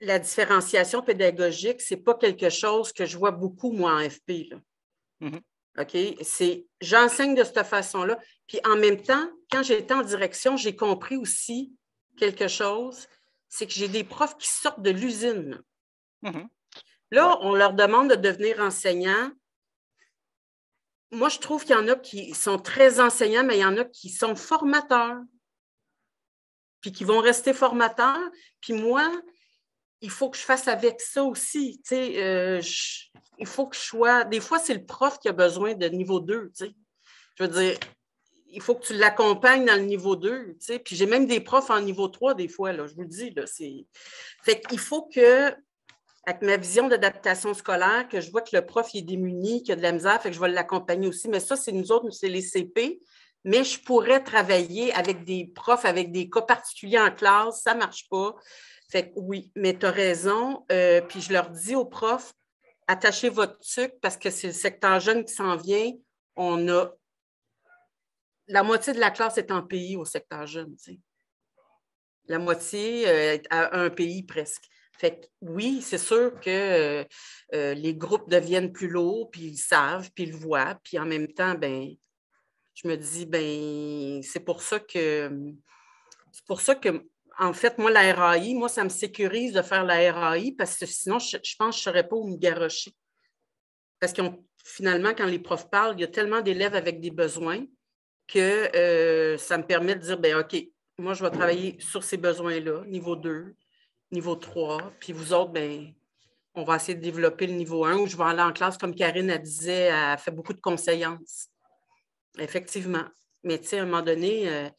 la différenciation pédagogique, ce n'est pas quelque chose que je vois beaucoup, moi, en FP. Mm-hmm. OK? C'est j'enseigne de cette façon-là. Puis en même temps, quand j'étais en direction, j'ai compris aussi quelque chose, c'est que j'ai des profs qui sortent de l'usine. Mm-hmm. Là, on leur demande de devenir enseignants. Moi, je trouve qu'il y en a qui sont très enseignants, mais il y en a qui sont formateurs puis qui vont rester formateurs. Puis moi, il faut que je fasse avec ça aussi. Euh, il faut que je sois. Des fois, c'est le prof qui a besoin de niveau 2. Tu sais. Je veux dire, il faut que tu l'accompagnes dans le niveau 2. Tu sais. Puis j'ai même des profs en niveau 3 des fois, là, je vous le dis. Là, fait qu'il faut que, avec ma vision d'adaptation scolaire, que je vois que le prof est démuni, qu'il a de la misère, fait que je vais l'accompagner aussi. Mais ça, c'est nous autres, c'est les CP mais je pourrais travailler avec des profs, avec des cas particuliers en classe, ça ne marche pas. Fait que oui, mais tu as raison. Euh, puis je leur dis aux profs, attachez votre sucre parce que c'est le secteur jeune qui s'en vient. On a la moitié de la classe est en pays au secteur jeune. La moitié euh, est à un pays presque. Fait que oui, c'est sûr que euh, les groupes deviennent plus lourds, puis ils savent, puis ils le voient, puis en même temps, ben, je me dis, ben, c'est pour ça que, c'est pour ça que, en fait, moi, la RAI, moi, ça me sécurise de faire la RAI parce que sinon, je, pense que je ne saurais pas où me garrocher. Parce que finalement, quand les profs parlent, il y a tellement d'élèves avec des besoins que euh, ça me permet de dire, ben OK, moi, je vais travailler sur ces besoins-là, niveau 2, niveau 3, puis vous autres, ben on va essayer de développer le niveau 1 où je vais aller en classe, comme Karine a disait, elle fait beaucoup de conseillance. Effectivement. Mais tu sais, à un moment donné, euh,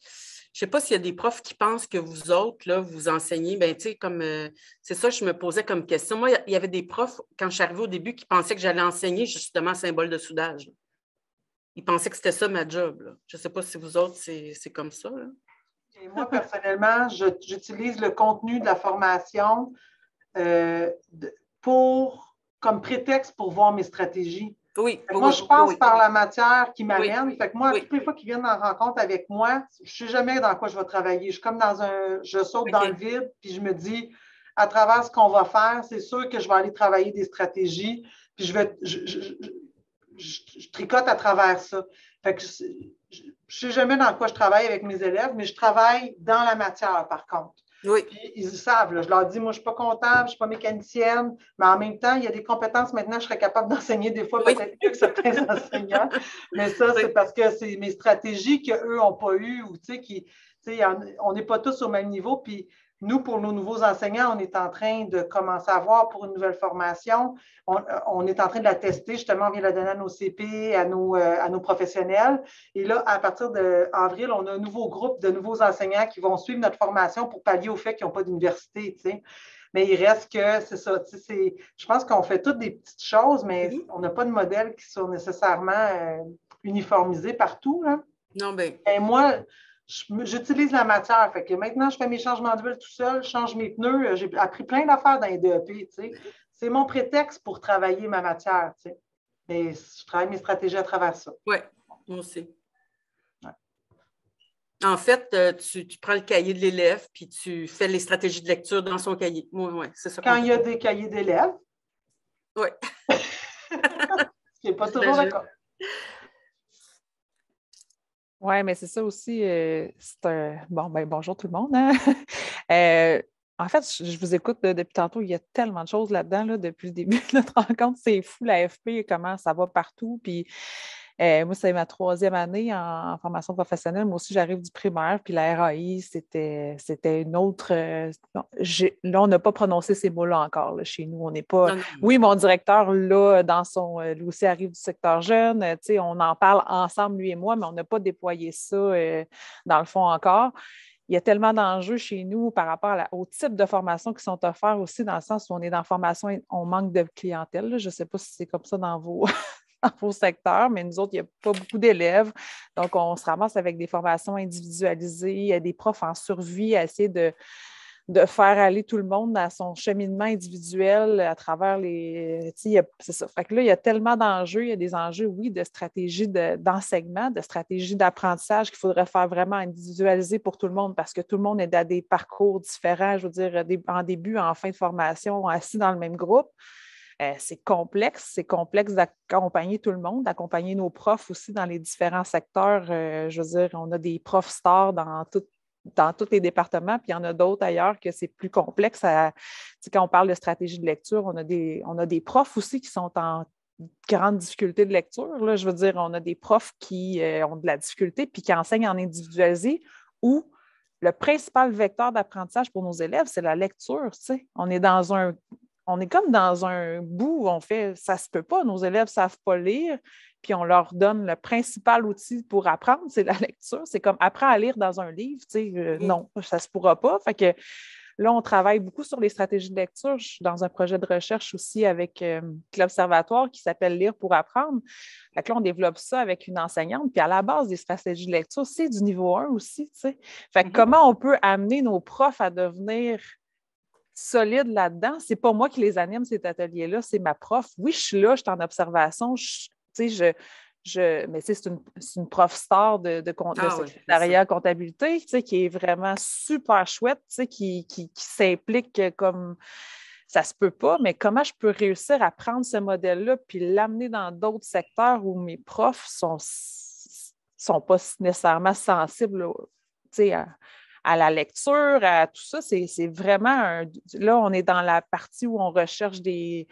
je ne sais pas s'il y a des profs qui pensent que vous autres, là, vous enseignez, ben tu sais, comme euh, c'est ça je me posais comme question. Moi, il y avait des profs, quand je suis arrivée au début, qui pensaient que j'allais enseigner justement symbole de soudage. Ils pensaient que c'était ça ma job. Je ne sais pas si vous autres, c'est comme ça. Moi, personnellement, j'utilise le contenu de la formation euh, pour, comme prétexte pour voir mes stratégies. Oui, moi, je passe par la matière qui m'amène. Fait que moi, toutes les fois qu'ils viennent en rencontre avec moi, je ne sais jamais dans quoi je vais travailler. Je suis comme dans un. Je saute dans le vide, puis je me dis, à travers ce qu'on va faire, c'est sûr que je vais aller travailler des stratégies, puis je vais. Je, tricote à travers ça. Fait que je ne sais jamais dans quoi je travaille avec mes élèves, mais je travaille dans la matière, par contre. Oui. ils savent. je leur dis, moi, je ne suis pas comptable, je ne suis pas mécanicienne, mais en même temps, il y a des compétences maintenant, je serais capable d'enseigner des fois, peut-être plus que certains enseignants. Mais ça, c'est parce que c'est mes stratégies qu'eux n'ont pas eues ou, tu sais, qui, on n'est pas tous au même niveau. Puis Nous, pour nos nouveaux enseignants, on est en train de commencer à voir pour une nouvelle formation. On, est en train de la tester. Justement, on vient de la donner à nos CP, à nos, euh, à nos professionnels. Et là, à partir d'avril, on a un nouveau groupe de nouveaux enseignants qui vont suivre notre formation pour pallier au fait qu'ils n'ont pas d'université. Mais il reste que, c'est ça, je pense qu'on fait toutes des petites choses, mais on n'a pas de modèle qui soit nécessairement euh, uniformisé partout. Non, bien. Et moi, j'utilise la matière. Fait que maintenant, je fais mes changements d'huile tout seul, je change mes pneus. Euh, j'ai appris plein d'affaires dans les DEP. C'est mon prétexte pour travailler ma matière. Mais je travaille mes stratégies à travers ça. Oui, moi aussi. En fait, euh, tu, prends le cahier de l'élève puis tu fais les stratégies de lecture dans son cahier. Oui, ouais, c'est ça. Quand il y a des cahiers d'élèves. Oui. Ce n'est pas toujours d'accord. Oui, mais c'est ça aussi. Euh, bon, ben, bonjour tout le monde. Hein. Euh, en fait, je vous écoute depuis tantôt. Il y a tellement de choses là-dedans là, depuis le début de notre rencontre. C'est fou, la FP, comment ça va partout. Puis euh, moi, c'est ma troisième année en, formation professionnelle. Moi aussi, j'arrive du primaire, puis la RAI, c'était, une autre. Euh, là, on n'a pas prononcé ces mots-là encore chez nous. On n'est pas. Oui, mon directeur, là, dans son. Euh, lui aussi arrive du secteur jeune. on en parle ensemble, lui et moi, mais on n'a pas déployé ça dans le fond encore il y a tellement d'enjeux chez nous par rapport au type de formation qui sont offerts aussi, dans le sens où on est dans formation, on manque de clientèle. Je ne sais pas si c'est comme ça dans vos, dans vos secteurs, mais nous autres, il n'y a pas beaucoup d'élèves. Donc, on se ramasse avec des formations individualisées, des profs en survie à essayer de, de faire aller tout le monde à son cheminement individuel à travers les. C'est ça. Fait que là, il y a tellement d'enjeux. Il y a des enjeux, oui, de stratégie d'enseignement, de, stratégie d'apprentissage qu'il faudrait faire vraiment individualiser pour tout le monde parce que tout le monde est à des parcours différents, je veux dire, en début, en fin de formation, assis dans le même groupe. Euh, c'est complexe, c'est complexe d'accompagner tout le monde, d'accompagner nos profs aussi dans les différents secteurs. Euh, je veux dire, on a des profs stars dans dans tous les départements, puis il y en a d'autres ailleurs que c'est plus complexe. quand on parle de stratégie de lecture, on a, des, on a des profs aussi qui sont en grande difficulté de lecture. Là. Je veux dire, on a des profs qui euh, ont de la difficulté puis qui enseignent en individualisé ou le principal vecteur d'apprentissage pour nos élèves, c'est la lecture. On est dans un on est comme dans un bout où on fait ça se peut pas, nos élèves ne savent pas lire, puis on leur donne le principal outil pour apprendre, c'est la lecture. C'est comme apprendre à lire dans un livre, tu sais, euh, non, ça ne se pourra pas. Fait que là, on travaille beaucoup sur les stratégies de lecture. Je suis dans un projet de recherche aussi avec euh, l'Observatoire qui s'appelle Lire pour apprendre. Fait que là, on développe ça avec une enseignante. Puis à la base des stratégies de lecture, c'est du niveau 1 aussi, tu sais. Fait que mm-hmm. comment on peut amener nos profs à devenir solide là-dedans. C'est pas moi qui les anime, cet atelier-là, c'est ma prof. Oui, je suis là, je suis en observation, je, je, je, mais c'est une, une, prof star de, de, ah secrétariat comptabilité qui est vraiment super chouette, qui, qui, qui s'implique comme ça se peut pas, mais comment je peux réussir à prendre ce modèle-là puis l'amener dans d'autres secteurs où mes profs sont sont pas nécessairement sensibles à, à la lecture, à tout ça. C'est vraiment un... Là, on est dans la partie où on recherche des,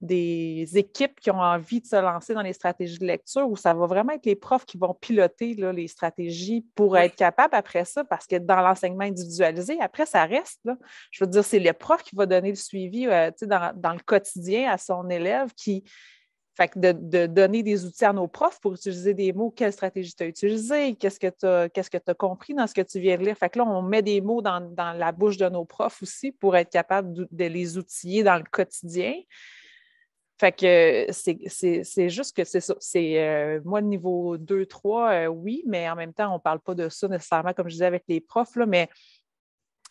des équipes qui ont envie de se lancer dans les stratégies de lecture, où ça va vraiment être les profs qui vont piloter là, les stratégies pour être capables après ça, parce que dans l'enseignement individualisé, après, ça reste. Là. Je veux dire, c'est le prof qui va donner le suivi euh, dans, dans, le quotidien à son élève qui, fait que de, donner des outils à nos profs pour utiliser des mots, quelle stratégie tu as utilisée, qu'est-ce que tu as, compris dans ce que tu viens de lire. Fait que là, on met des mots dans, la bouche de nos profs aussi pour être capable de, les outiller dans le quotidien. Fait que c'est juste que c'est ça. C'est euh, moi, niveau 2, 3, euh, oui, mais en même temps, on ne parle pas de ça nécessairement, comme je disais, avec les profs, là, mais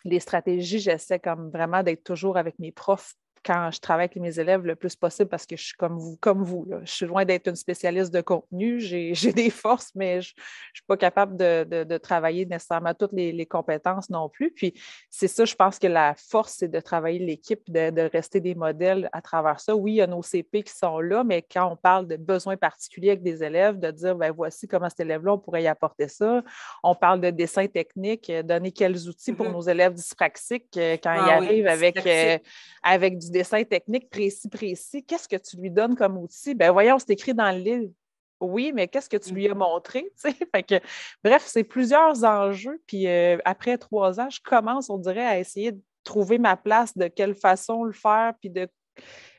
les stratégies, j'essaie comme vraiment d'être toujours avec mes profs quand je travaille avec mes élèves le plus possible parce que je suis comme vous. Comme vous Je suis loin d'être une spécialiste de contenu. J'ai des forces, mais je ne suis pas capable de, travailler nécessairement toutes les, compétences non plus. Puis c'est ça, je pense que la force, c'est de travailler l'équipe, de, rester des modèles à travers ça. Oui, il y a nos CP qui sont là, mais quand on parle de besoins particuliers avec des élèves, de dire, ben voici comment cet élève-là, on pourrait y apporter ça. On parle de dessin technique, euh, donner quels outils pour mm-hmm. nos élèves dyspraxiques euh, quand ils ah arrivent avec, euh, avec du dessin technique précis, précis, qu'est-ce que tu lui donnes comme outil? Ben voyons, c'est écrit dans le livre. oui, mais qu'est-ce que tu lui as montré? Fait que, bref, c'est plusieurs enjeux. Puis euh, après trois ans, je commence, on dirait, à essayer de trouver ma place, de quelle façon le faire. Puis de...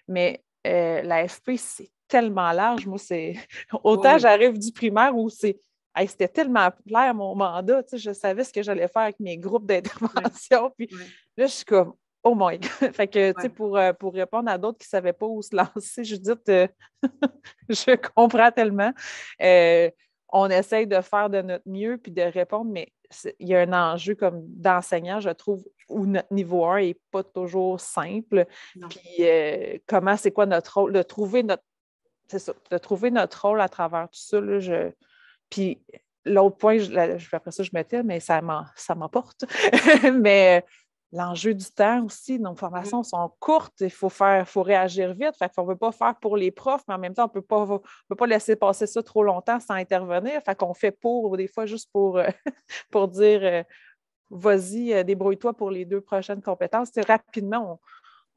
Mais euh, la FP, c'est tellement large. Moi, c'est autant j'arrive du primaire où c'est c'était tellement clair mon mandat, je savais ce que j'allais faire avec mes groupes d'intervention. Puis là, je suis comme, oh my God! fait que, tu sais, pour, euh, pour répondre à d'autres qui ne savaient pas où se lancer, je dis, euh, je comprends tellement. Euh, on essaye de faire de notre mieux puis de répondre, mais il y a un enjeu comme d'enseignant, je trouve, où notre niveau 1 n'est pas toujours simple. Puis comment, c'est quoi notre rôle, de trouver notre. C'est ça, de trouver notre rôle à travers tout ça. je, puis l'autre point, après ça, je mettais, mais ça m'emporte. mais l'enjeu du temps aussi, nos formations mm. sont courtes, il faut faire, faut réagir vite. Fait qu'on ne veut pas faire pour les profs, mais en même temps, on ne peut pas laisser passer ça trop longtemps sans intervenir. Fait qu'on fait pour, des fois, juste pour, euh, pour dire euh, vas-y, euh, débrouille-toi pour les deux prochaines compétences. rapidement,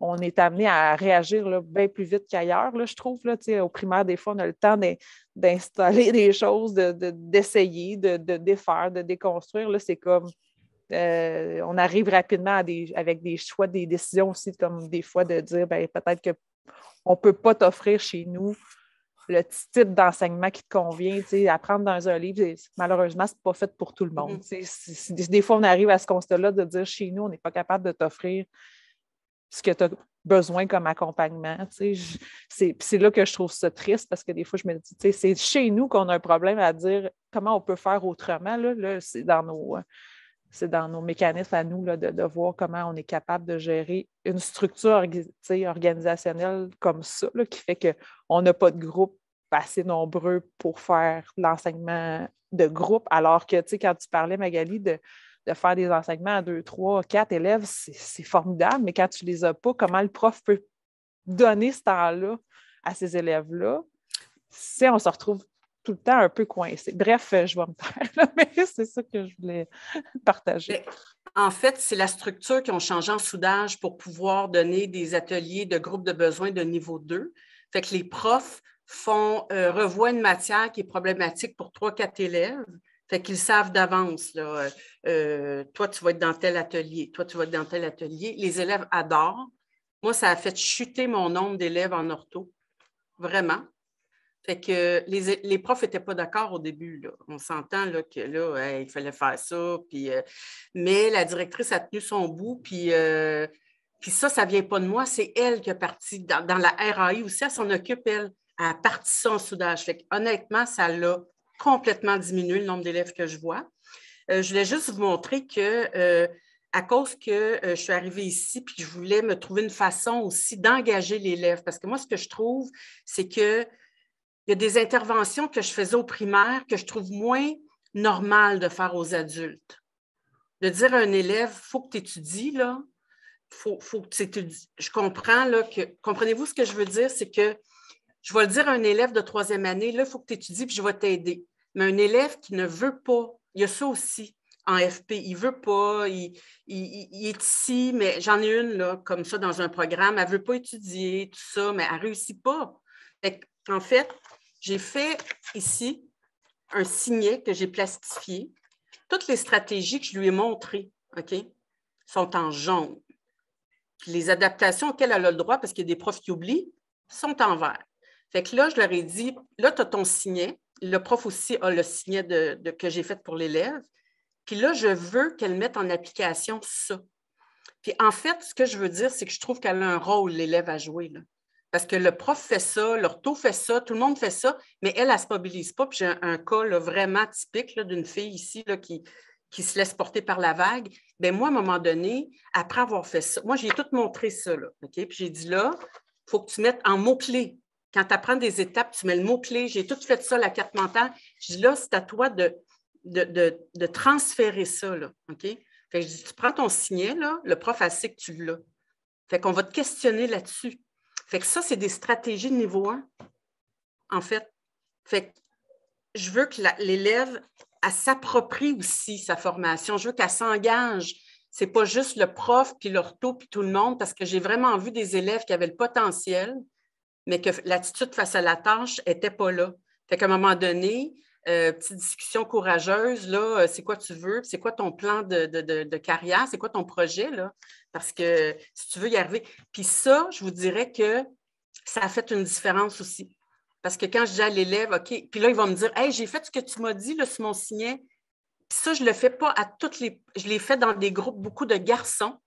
on, est amené à réagir bien plus vite qu'ailleurs, je trouve. Là, au primaire, des fois, on a le temps d'installer des choses, d'essayer, de, de, défaire, de déconstruire. Là, c'est comme euh, on arrive rapidement avec des choix, des décisions aussi, comme des fois de dire ben, peut-être qu'on ne peut pas t'offrir chez nous le type d'enseignement qui te convient. Apprendre dans un livre, malheureusement, ce n'est pas fait pour tout le monde. Des fois, on arrive à ce constat-là de dire chez nous, on n'est pas capable de t'offrir ce que tu as besoin comme accompagnement. C'est là que je trouve ça triste parce que des fois, je me dis, c'est chez nous qu'on a un problème à dire comment on peut faire autrement. Là, c'est dans nos c'est dans nos mécanismes à nous de, voir comment on est capable de gérer une structure organisationnelle comme ça, qui fait qu'on n'a pas de groupe assez nombreux pour faire l'enseignement de groupe, alors que quand tu parlais, Magali, de, faire des enseignements à deux, trois, quatre élèves, c'est formidable, mais quand tu les as pas, comment le prof peut donner ce temps-là à ces élèves-là? on se retrouve tout le temps un peu coincé. Bref, euh, je vais me taire, mais c'est ça que je voulais partager. En fait, c'est la structure qui ont changé en soudage pour pouvoir donner des ateliers de groupes de besoins de niveau 2. Fait que les profs font, euh, revoient une matière qui est problématique pour trois, quatre élèves. Fait qu'ils savent d'avance, là, euh, toi, tu vas être dans tel atelier, toi, tu vas être dans tel atelier. Les élèves adorent. Moi, ça a fait chuter mon nombre d'élèves en ortho, vraiment. Fait que les, profs n'étaient pas d'accord au début. On s'entend que là, il fallait faire ça. Puis, euh, mais la directrice a tenu son bout. Puis, euh, puis ça, ça ne vient pas de moi. C'est elle qui est partie. Dans, la RAI aussi, elle s'en occupe, elle. Elle a parti en soudage. Fait honnêtement, ça l'a complètement diminué le nombre d'élèves que je vois. Euh, je voulais juste vous montrer que à cause que je suis arrivée ici, puis je voulais me trouver une façon aussi d'engager l'élève. Parce que moi, ce que je trouve, c'est que il y a des interventions que je faisais au primaire que je trouve moins normales de faire aux adultes. De dire à un élève, il faut que tu étudies, là. Faut, faut que tu étudies. Je comprends là, que. Comprenez-vous ce que je veux dire? C'est que je vais le dire à un élève de troisième année, là, il faut que tu étudies, puis je vais t'aider. Mais un élève qui ne veut pas, il y a ça aussi en FP. Il ne veut pas, il, est ici, mais j'en ai une là, comme ça dans un programme, elle ne veut pas étudier, tout ça, mais elle ne réussit pas. en fait, j'ai fait ici un signet que j'ai plastifié. Toutes les stratégies que je lui ai montrées, sont en jaune. les adaptations auxquelles elle a le droit, parce qu'il y a des profs qui oublient, sont en vert. Fait que là, je leur ai dit, là, tu as ton signet. Le prof aussi a le signet que j'ai fait pour l'élève. Puis là, je veux qu'elle mette en application ça. Puis en fait, ce que je veux dire, c'est que je trouve qu'elle a un rôle, l'élève, à jouer. Là. Parce que le prof fait ça, l'ortho fait ça, tout le monde fait ça, mais elle, elle ne se mobilise pas. Puis j'ai un, cas vraiment typique d'une fille ici là, qui, qui se laisse porter par la vague. Bien, moi, à un moment donné, après avoir fait ça, moi, j'ai tout montré ça. Là, Puis j'ai dit là, il faut que tu mettes en mots-clés. Quand tu apprends des étapes, tu mets le mot-clé. J'ai tout fait ça, la carte mentale. Je dis là, c'est à toi de, de, transférer ça. Là? Fait que je dis, tu prends ton signet, là, le prof a sait que tu l'as. Fait qu'on va te questionner là-dessus. Fait que ça, c'est des stratégies de niveau 1, en fait. Fait que je veux que l'élève s'approprie aussi sa formation. Je veux qu'elle s'engage. Ce n'est pas juste le prof, puis l'ortho, puis tout le monde, parce que j'ai vraiment vu des élèves qui avaient le potentiel, mais que l'attitude face à la tâche n'était pas là. Fait qu'à un moment donné, euh, petite discussion courageuse, là, euh, c'est quoi tu veux, c'est quoi ton plan de, carrière, c'est quoi ton projet, là, parce que si tu veux y arriver. Puis ça, je vous dirais que ça a fait une différence aussi. Parce que quand je dis à l'élève, OK, puis là, il va me dire, Hey, j'ai fait ce que tu m'as dit là, sur mon signet. Puis ça, je ne le fais pas à toutes les. Je l'ai fait dans des groupes, beaucoup de garçons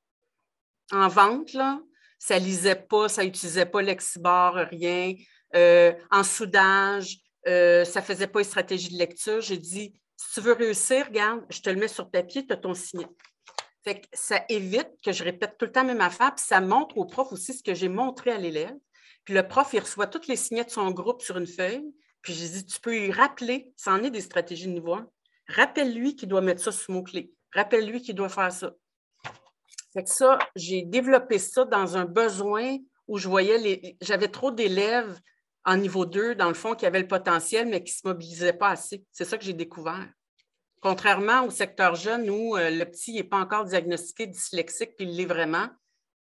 en vente, là. Ça ne lisait pas, ça n'utilisait pas l'exibor, rien. Euh, en soudage, euh, ça ne faisait pas une stratégie de lecture. J'ai dit, si tu veux réussir, regarde, je te le mets sur papier, tu as ton signet. Fait que ça évite que je répète tout le temps même affaire, puis ça montre au prof aussi ce que j'ai montré à l'élève. Puis le prof, il reçoit tous les signets de son groupe sur une feuille. Puis j'ai dit, tu peux lui rappeler, ça en est des stratégies de niveau 1. Rappelle-lui qu'il doit mettre ça sous mot-clé. Rappelle-lui qu'il doit faire ça. Fait que ça, j'ai développé ça dans un besoin où je voyais les. J'avais trop d'élèves en niveau 2, dans le fond, qui avaient le potentiel, mais qui ne se mobilisaient pas assez. C'est ça que j'ai découvert. Contrairement au secteur jeune où euh, le petit n'est pas encore diagnostiqué dyslexique, puis il l'est vraiment.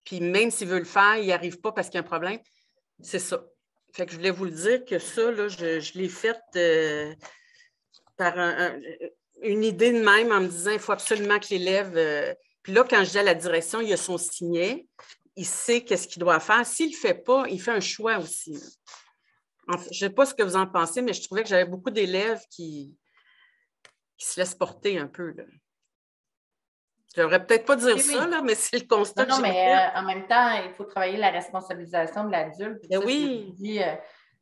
Puis même s'il veut le faire, il n'y arrive pas parce qu'il y a un problème. C'est ça. Fait que je voulais vous le dire que ça, là, je, l'ai fait euh, par une idée de même en me disant il faut absolument que l'élève. Euh, puis là, quand je dis à la direction, il a son signet, il sait qu'est-ce qu'il doit faire. S'il ne le fait pas, il fait un choix aussi. Je ne sais pas ce que vous en pensez, mais je trouvais que j'avais beaucoup d'élèves qui, se laissent porter un peu. Là. Je devrais peut-être pas dire ça, là, mais c'est le constat. Non, mais euh, en même temps, il faut travailler la responsabilisation de l'adulte. Ben oui. Euh,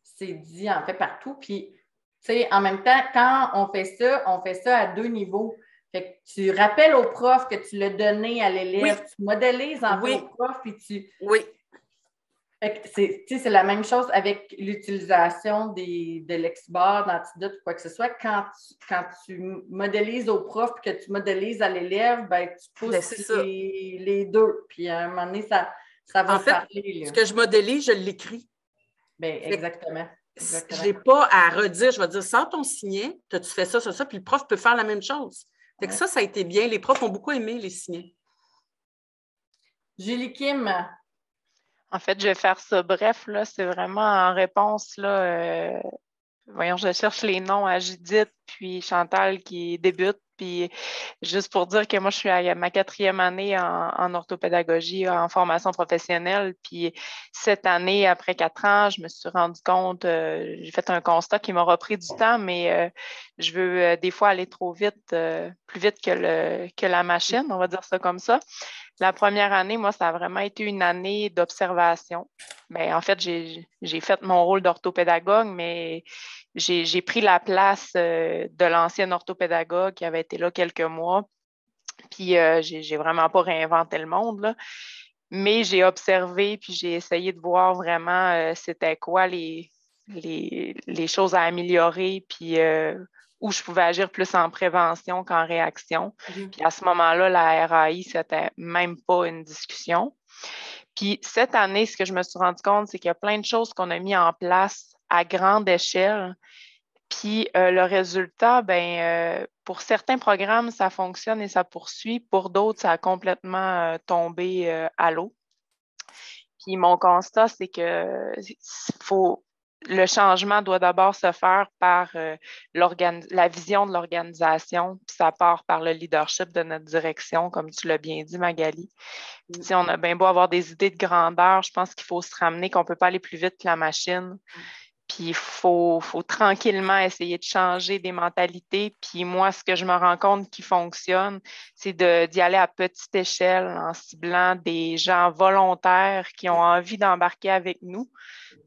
c'est dit, en fait partout. Puis, tu sais, en même temps, quand on fait ça, on fait ça à deux niveaux. Fait que tu rappelles au prof que tu l'as donné à l'élève, tu modélises en fait au prof, puis tu. Oui. C'est la même chose avec l'utilisation de l'ex-bar, d'antidote ou quoi que ce soit. Quand tu, quand tu modélises au prof et que tu modélises à l'élève, ben, tu ben, pousses les, deux. Puis à un moment donné, ça, ça va en fait, Ce que je modélise, je l'écris. Ben, exactement. Je n'ai pas à redire. Je vais dire, sors ton signet, tu fais ça, ça, ça, puis le prof peut faire la même chose. Fait que ça, ça a été bien. Les profs ont beaucoup aimé les signets. Julie Kim, en fait, je vais faire ça bref. C'est vraiment en réponse. Euh, voyons, je cherche les noms à Judith puis Chantal qui débute. Puis juste pour dire que moi, je suis à ma quatrième année en, orthopédagogie, en formation professionnelle. Puis cette année, après quatre ans, je me suis rendu compte, euh, j'ai fait un constat qui m'a repris du temps, mais euh, je veux des fois aller trop vite, plus vite que, que la machine, on va dire ça comme ça. La première année, moi, ça a vraiment été une année d'observation. Ben, en fait, j'ai fait mon rôle d'orthopédagogue, mais j'ai pris la place euh, de l'ancienne orthopédagogue qui avait été là quelques mois. Puis, euh, j'ai vraiment pas réinventé le monde, mais j'ai observé, puis j'ai essayé de voir vraiment euh, c'était quoi les, choses à améliorer, puis où je pouvais agir plus en prévention qu'en réaction. Mhm. Puis à ce moment-là, la RAI, c'était même pas une discussion. Puis cette année, ce que je me suis rendu compte, c'est qu'il y a plein de choses qu'on a mis en place à grande échelle. Puis euh, le résultat, ben, euh, pour certains programmes, ça fonctionne et ça poursuit. Pour d'autres, ça a complètement euh, tombé à l'eau. Puis mon constat, c'est que faut, le changement doit d'abord se faire par euh, la vision de l'organisation, puis ça part par le leadership de notre direction, comme tu l'as bien dit, Magali. Si on a bien beau avoir des idées de grandeur, je pense qu'il faut se ramener qu'on ne peut pas aller plus vite que la machine. Puis il faut, tranquillement essayer de changer des mentalités. Puis moi, ce que je me rends compte qui fonctionne, c'est d'y aller à petite échelle en ciblant des gens volontaires qui ont envie d'embarquer avec nous.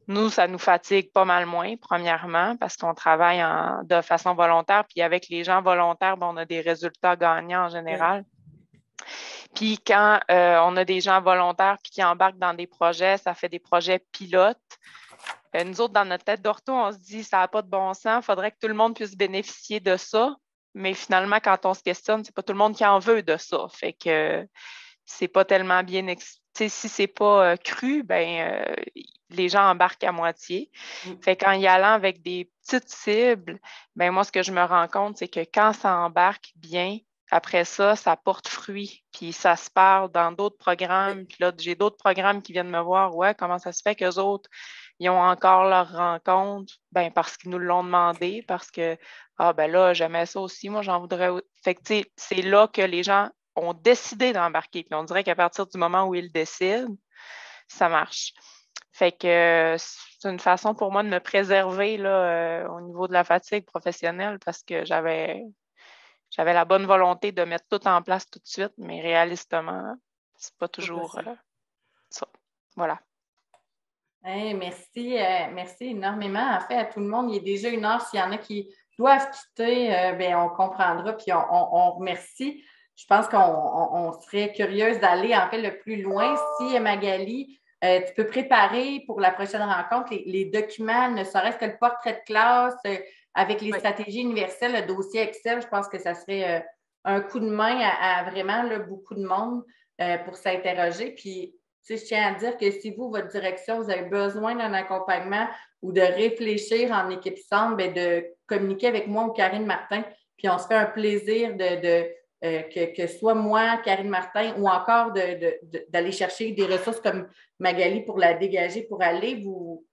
Nous, ça nous fatigue pas mal moins, premièrement, parce qu'on travaille de façon volontaire. Puis avec les gens volontaires, ben, on a des résultats gagnants en général. Puis quand euh, on a des gens volontaires qui embarquent dans des projets, ça fait des projets pilotes. Euh, nous autres, dans notre tête d'ortho, on se dit ça n'a pas de bon sens, il faudrait que tout le monde puisse bénéficier de ça. Mais finalement, quand on se questionne, c'est pas tout le monde qui en veut de ça. Fait que c'est pas tellement bien si c'est pas euh, cru, ben euh, les gens embarquent à moitié. Mm. Fait qu'en y allant avec des petites cibles, ben moi, ce que je me rends compte, c'est que quand ça embarque bien, après ça, ça porte fruit, puis ça se parle dans d'autres programmes. Puis là, j'ai d'autres programmes qui viennent me voir, ouais, comment ça se fait qu'eux autres, ils ont encore leur rencontre, ben parce qu'ils nous l'ont demandé, parce que, ah ben là, j'aimais ça aussi, moi j'en voudrais. Fait que, c'est là que les gens ont décidé d'embarquer. Puis on dirait qu'à partir du moment où ils décident, ça marche. Fait que c'est une façon pour moi de me préserver là, euh, au niveau de la fatigue professionnelle parce que j'avais j'avais la bonne volonté de mettre tout en place tout de suite, mais réalistement, c'est pas toujours euh, ça. Voilà. merci, euh, merci énormément. En fait, à tout le monde, il est déjà une heure. S'il y en a qui doivent quitter, bien, on comprendra, puis on remercie. Je pense qu'on serait curieuse d'aller en fait le plus loin. Si Magali, euh, tu peux préparer pour la prochaine rencontre les, documents, ne serait-ce que le portrait de classe euh, avec les stratégies universelles, le dossier Excel. Je pense que ça serait euh, un coup de main à, vraiment beaucoup de monde pour s'interroger. Puis, je tiens à dire que si vous, votre direction, vous avez besoin d'un accompagnement ou de réfléchir en équipe centre, ben, de communiquer avec moi ou Karine Martin. Puis, on se fait un plaisir de euh, que, que, soit moi, Karine Martin, ou encore d'aller chercher des ressources comme Magali pour la dégager, pour aller vous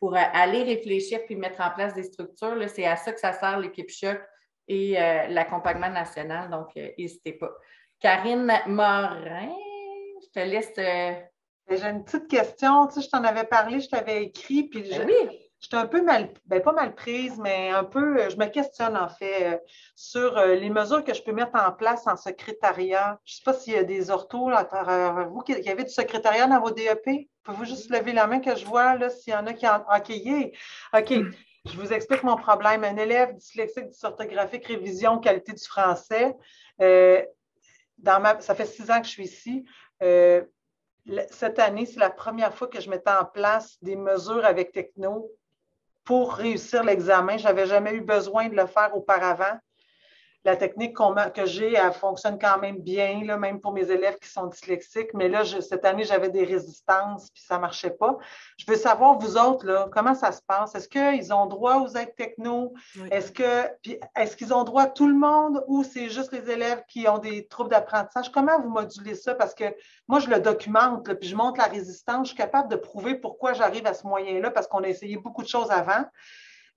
pour aller réfléchir puis mettre en place des structures. C'est à ça que ça sert l'équipe choc et euh, l'accompagnement national. Donc, euh, n'hésitez pas. Karine Morin, je te laisse. J'ai une petite question. Tu sais, je t'en avais parlé, je t'avais écrit, puis ben oui je suis un peu mal, ben pas mal prise, mais un peu, euh, je me questionne en fait euh, sur euh, les mesures que je peux mettre en place en secrétariat. Je ne sais pas s'il y a des orthos à travers vous qui, avez du secrétariat dans vos DEP. Pouvez-vous juste lever la main que je vois là s'il y en a qui en. OK, OK. Hmm. Je vous explique mon problème. Un élève dyslexique, dysorthographique, révision, qualité du français. dans ma, ça fait six ans que je suis ici cette année, c'est la première fois que je mettais en place des mesures avec Techno pour réussir l'examen. Je n'avais jamais eu besoin de le faire auparavant la technique que j'ai, elle fonctionne quand même bien, là, même pour mes élèves qui sont dyslexiques. Mais là, cette année, j'avais des résistances, puis ça ne marchait pas. Je veux savoir, vous autres, là, comment ça se passe? Est-ce qu'ils ont droit aux aides techno? Est-ce que est-ce qu'ils ont droit à tout le monde ou c'est juste les élèves qui ont des troubles d'apprentissage? Comment vous modulez ça? Parce que moi, je le documente, puis je montre la résistance. Je suis capable de prouver pourquoi j'arrive à ce moyen-là parce qu'on a essayé beaucoup de choses avant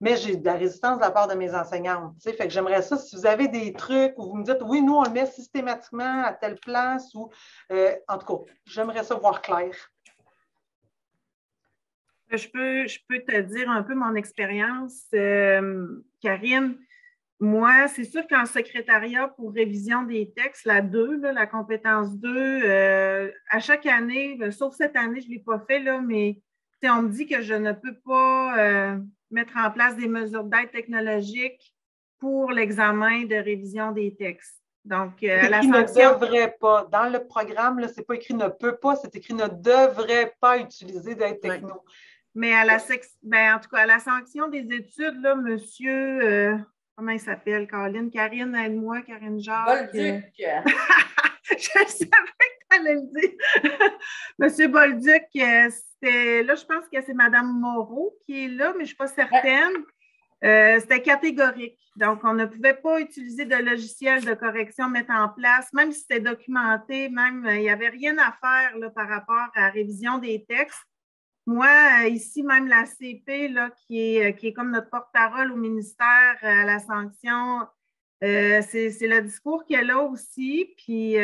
mais j'ai de la résistance de la part de mes enseignantes. Fait que j'aimerais ça, si vous avez des trucs où vous me dites, oui, nous, on le met systématiquement à telle place, ou euh, en tout cas, j'aimerais ça voir clair. Je peux, je peux te dire un peu mon expérience, euh, Karine. Moi, c'est sûr qu'en secrétariat pour révision des textes, la 2, la compétence 2, euh, à chaque année, sauf cette année, je ne l'ai pas fait, là, mais on me dit que je ne peux pas mettre en place des mesures d'aide technologique pour l'examen de révision des textes. Donc, euh, la sanction... ne devrait pas. Dans le programme, ce n'est pas écrit ne peut pas, c'est écrit ne devrait pas utiliser d'aide techno. Mais à la ben, en tout cas, à la sanction des études, là, monsieur, euh, comment il s'appelle, Caroline? Karine, aide-moi, Karine Jacques. Bolduc. je savais monsieur Bolduc, euh, là, je pense que c'est Mme Moreau qui est là, mais je ne suis pas certaine. Euh, c'était catégorique. Donc, on ne pouvait pas utiliser de logiciel de correction mettre en place, même si c'était documenté, même euh, il n'y avait rien à faire là, par rapport à la révision des textes. Moi, ici, même la CP, qui, est, comme notre porte-parole au ministère à la sanction, c'est le discours qu'elle a là aussi. Puis,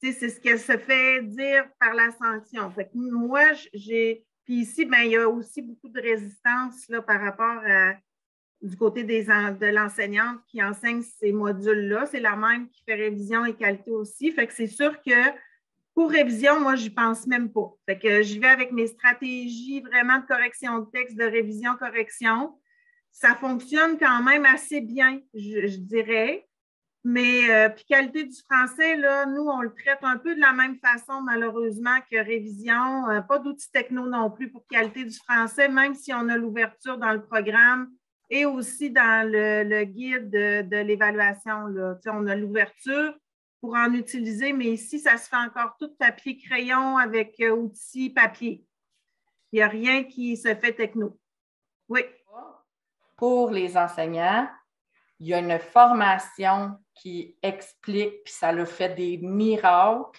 c'est ce qu'elle se fait dire par la. Fait moi, j'ai. Puis ici, ben, il y a aussi beaucoup de résistance là, par rapport à, du côté des, de l'enseignante qui enseigne ces modules-là. C'est la même qui fait révision et qualité aussi. Fait que c'est sûr que pour révision, moi, je n'y pense même pas. Fait que j'y vais avec mes stratégies vraiment de correction de texte, de révision, correction. Ça fonctionne quand même assez bien, je dirais. Mais euh, puis qualité du français, là, nous, on le traite un peu de la même façon, malheureusement, que révision. Euh, pas d'outils techno non plus pour qualité du français, même si on a l'ouverture dans le programme et aussi dans le, guide de, l'évaluation. On a l'ouverture pour en utiliser, mais ici, ça se fait encore tout papier-crayon avec euh, outils papier. Il n'y a rien qui se fait techno. Oui. Pour les enseignants, il y a une formation qui explique, puis ça l'a fait des miracles.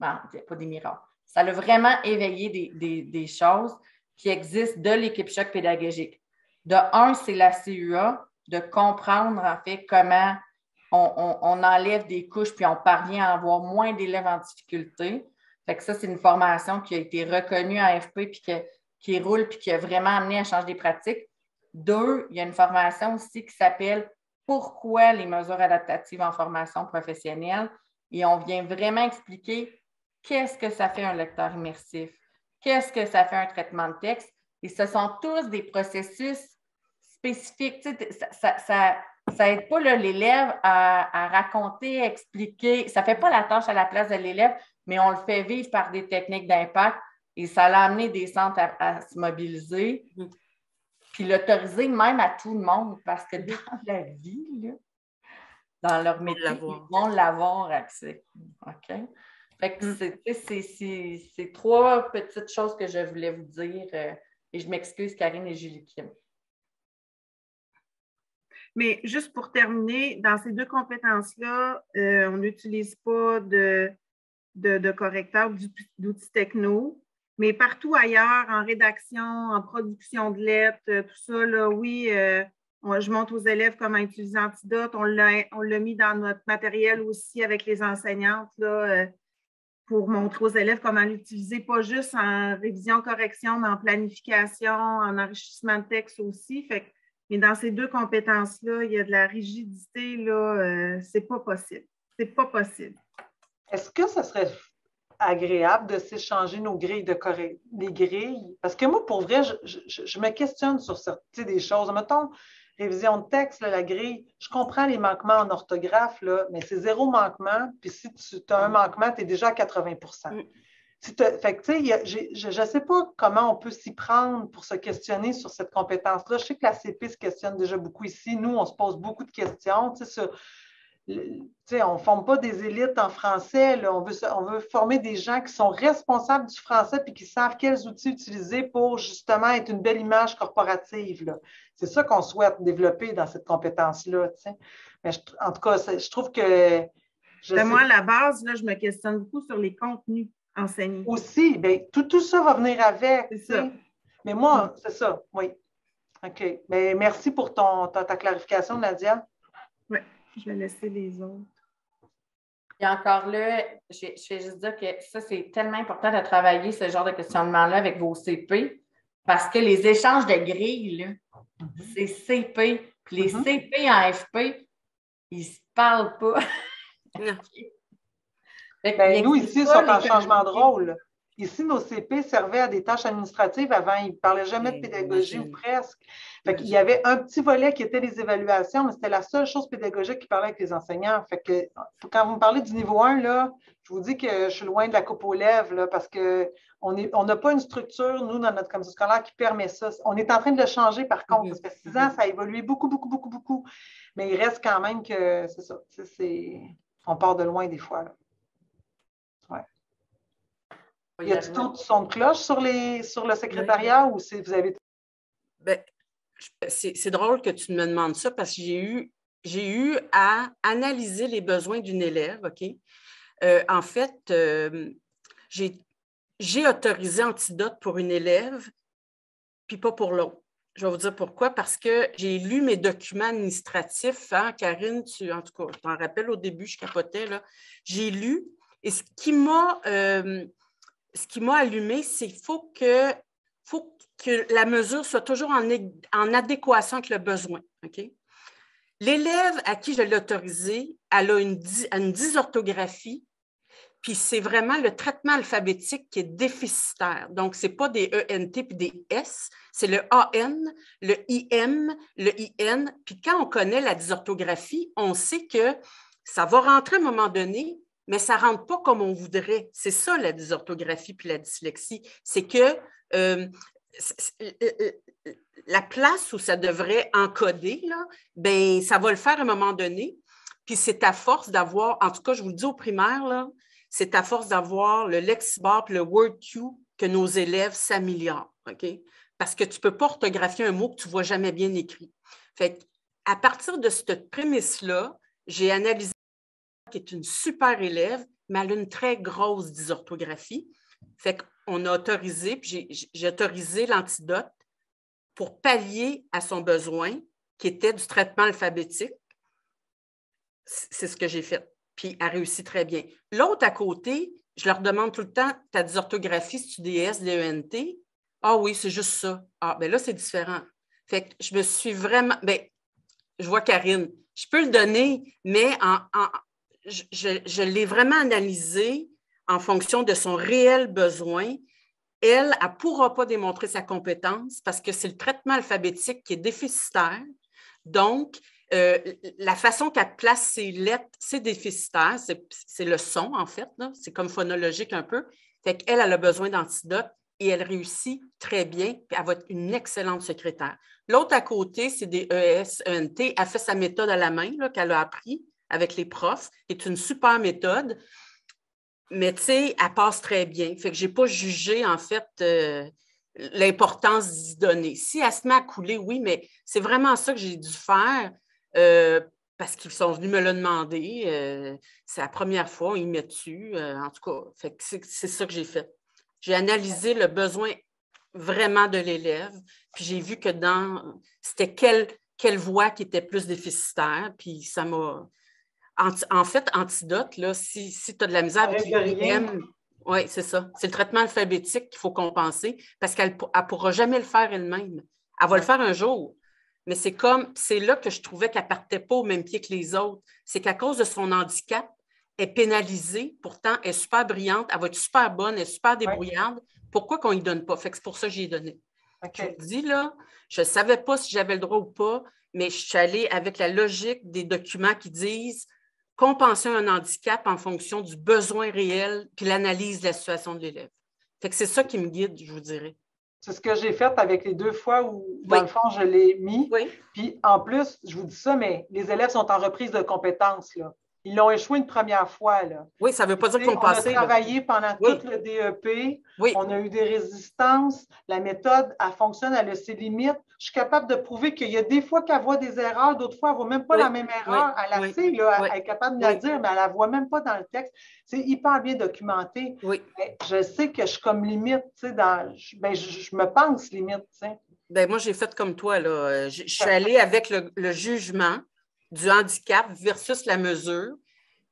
Bon, pas des miracles. Ça l'a vraiment éveillé des, choses. qui existe de l'équipe choc pédagogique. De un, c'est la CUA, de comprendre en fait comment on, enlève des couches puis on parvient à avoir moins d'élèves en difficulté. Fait que ça, c'est une formation qui a été reconnue en FP puis qui roule puis qui a vraiment amené à changer des pratiques. Deux, il y a une formation aussi qui s'appelle Pourquoi les mesures adaptatives en formation professionnelle? Et on vient vraiment expliquer qu'est-ce que ça fait un lecteur immersif, qu'est-ce que ça fait un traitement de texte. Et ce sont tous des processus spécifiques. ça, ça n'aide pas l'élève à, raconter, expliquer. Ça ne fait pas la tâche à la place de l'élève, mais on le fait vivre par des techniques d'impact et ça l'a amené des centres à, se mobiliser. Puis l'autoriser même à tout le monde parce que dans la vie, dans leur métier, ils vont l'avoir accès. OK? Fait que mm. c'est trois petites choses que je voulais vous dire. Euh, et je m'excuse, Karine et Julie Kim. Mais juste pour terminer, dans ces deux compétences-là, euh, on n'utilise pas de, de, correcteur d'outils techno, mais partout ailleurs, en rédaction, en production de lettres, euh, tout ça, là, oui, euh, je montre aux élèves comment utiliser Antidote. On l'a mis dans notre matériel aussi avec les enseignantes là, pour montrer aux élèves comment l'utiliser, pas juste en révision, correction, mais en planification, en enrichissement de texte aussi. Fait mais dans ces deux compétences-là, il y a de la rigidité, là, euh, c'est pas possible. C'est pas possible. Est-ce que ce serait agréable de s'échanger nos grilles de correct, des grilles? Parce que moi, pour vrai, je, me questionne sur certaines des choses. Mettons, révision de texte, la grille, je comprends les manquements en orthographe, là, mais c'est zéro manquement. Puis si tu as un manquement, tu es déjà à 80 fait je ne sais pas comment on peut s'y prendre pour se questionner sur cette compétence-là. Je sais que la CP se questionne déjà beaucoup ici. Nous, on se pose beaucoup de questions. Sur, on ne forme pas des élites en français. On, veut, on veut former des gens qui sont responsables du français et qui savent quels outils utiliser pour justement être une belle image corporative. C'est ça qu'on souhaite développer dans cette compétence-là. Mais en tout cas, je trouve que. moi, à la base, là, je me questionne beaucoup sur les contenus enseigner. Aussi, bien, tout, tout ça va venir avec. Ça. Mais moi, c'est ça, oui. OK. Mais merci pour ton, ta, clarification, Nadia. Oui, je vais laisser les autres. Et encore là, je, vais juste dire que ça, c'est tellement important de travailler ce genre de questionnement-là avec vos CP parce que les échanges de grilles, mm-hmm. c'est CP. Puis les mm-hmm. CP en FP, ils ne se parlent pas. Ben, nous, ici, sont en changement de rôle. Ici, nos CP servaient à des tâches administratives avant. Ils ne parlaient jamais de pédagogie ou presque. il y avait un petit volet qui était les évaluations, mais c'était la seule chose pédagogique qui parlait avec les enseignants. Fait que, quand vous me parlez du niveau 1, là, je vous dis que je suis loin de la coupe aux lèvres là, parce qu'on n'a on pas une structure, nous, dans notre commission scolaire, qui permet ça. On est en train de le changer, par contre, parce que six ans, ça a évolué beaucoup, beaucoup, beaucoup, beaucoup. Mais il reste quand même que c'est ça. on part de loin des fois. Là. Y a-t-il d'autres sons de cloche sur, les, sur le secrétariat ou vous avez. Ben, c'est drôle que tu me demandes ça parce que j'ai eu, eu à analyser les besoins d'une élève, OK? Euh, en fait, euh, j'ai autorisé Antidote pour une élève, puis pas pour l'autre. Je vais vous dire pourquoi. Parce que j'ai lu mes documents administratifs. Hein, Karine, tu, en tout cas, je t'en rappelle au début, je capotais. J'ai lu. Et ce qui m'a euh, ce qui m'a allumé, c'est qu'il faut que, la mesure soit toujours en, adéquation avec le besoin. L'élève à qui je l'ai autorisé, elle a une, une dysorthographie, puis c'est vraiment le traitement alphabétique qui est déficitaire. Donc, ce n'est pas des ENT puis des S, c'est le AN, le IM, le IN. Puis quand on connaît la dysorthographie, on sait que ça va rentrer à un moment donné, mais ça ne rentre pas comme on voudrait. C'est ça la dysorthographie puis la dyslexie. C'est que euh, la place où ça devrait encoder, ben, ça va le faire à un moment donné. Puis c'est à force d'avoir, en tout cas, je vous le dis au primaire, c'est à force d'avoir le lexibar et le WordQ que nos élèves s'améliorent. Parce que tu ne peux pas orthographier un mot que tu ne vois jamais bien écrit. Fait à partir de cette prémisse-là, j'ai analysé qui est une super élève, mais elle a une très grosse dysorthographie. Fait on a autorisé, puis j'ai autorisé l'antidote pour pallier à son besoin qui était du traitement alphabétique. C'est ce que j'ai fait. Puis elle réussi très bien. L'autre à côté, je leur demande tout le temps, des orthographies, si tu des S, des ENT? Ah oui, c'est juste ça. Ah, bien là, c'est différent. Fait que je me suis vraiment. Bien, je vois Karine. Je peux le donner, mais en, je, l'ai vraiment analysé en fonction de son réel besoin. Elle, elle ne pourra pas démontrer sa compétence parce que c'est le traitement alphabétique qui est déficitaire. Donc, euh, la façon qu'elle place ses lettres, c'est déficitaire, c'est le son, en fait. C'est comme phonologique un peu. Fait qu'elle, elle a besoin d'antidote et elle réussit très bien, puis elle va être une excellente secrétaire. L'autre à côté, c'est des ES, ENT. Elle fait sa méthode à la main qu'elle a appris avec les profs, qui est une super méthode. Mais tu sais, elle passe très bien. Fait que je n'ai pas jugé, en fait, euh, l'importance d'y donner. Si elle se met à couler, oui, mais c'est vraiment ça que j'ai dû faire euh, parce qu'ils sont venus me le demander. Euh, c'est la première fois, ils mettent dessus. en tout cas, c'est ça que j'ai fait. J'ai analysé le besoin vraiment de l'élève, puis j'ai vu que dans c'était quelle, quelle voie qui était plus déficitaire, puis ça m'a. En, fait, antidote, là, si, si tu as de la misère avec l'IM, oui, c'est ça. C'est le traitement alphabétique qu'il faut compenser parce qu'elle ne pourra jamais le faire elle-même. Elle va le faire un jour. Mais c'est comme, c'est là que je trouvais qu'elle ne partait pas au même pied que les autres. C'est qu'à cause de son handicap, elle est pénalisée. Pourtant, elle est super brillante, elle va être super bonne, elle est super débrouillarde. Pourquoi qu'on ne lui donne pas? Fait que c'est pour ça que j'y ai donné. Je vous dis, là, je ne savais pas si j'avais le droit ou pas, mais je suis allée avec la logique des documents qui disent compenser un handicap en fonction du besoin réel puis l'analyse de la situation de l'élève. Fait que c'est ça qui me guide, je vous dirais. C'est ce que j'ai fait avec les deux fois où, dans le fond, je l'ai mis. Oui. Puis en plus, je vous dis ça, mais les élèves sont en reprise de compétences. Là. Ils l'ont échoué une première fois. Là. Oui, ça ne veut pas dire qu'on passait. On a travaillé pendant tout le DEP. Oui. On a eu des résistances. La méthode, elle fonctionne, elle a ses limites. Je suis capable de prouver qu'il y a des fois qu'elle voit des erreurs, d'autres fois, elle ne voit même pas la même erreur. Elle la sait, là, elle est capable de la dire, mais elle ne la voit même pas dans le texte. C'est hyper bien documenté. Oui. je sais que je suis comme limite, tu sais, dans, ben, je, me pense limite, tu sais. Ben, moi, j'ai fait comme toi. Là. Je, suis allée avec le jugement du handicap versus la mesure,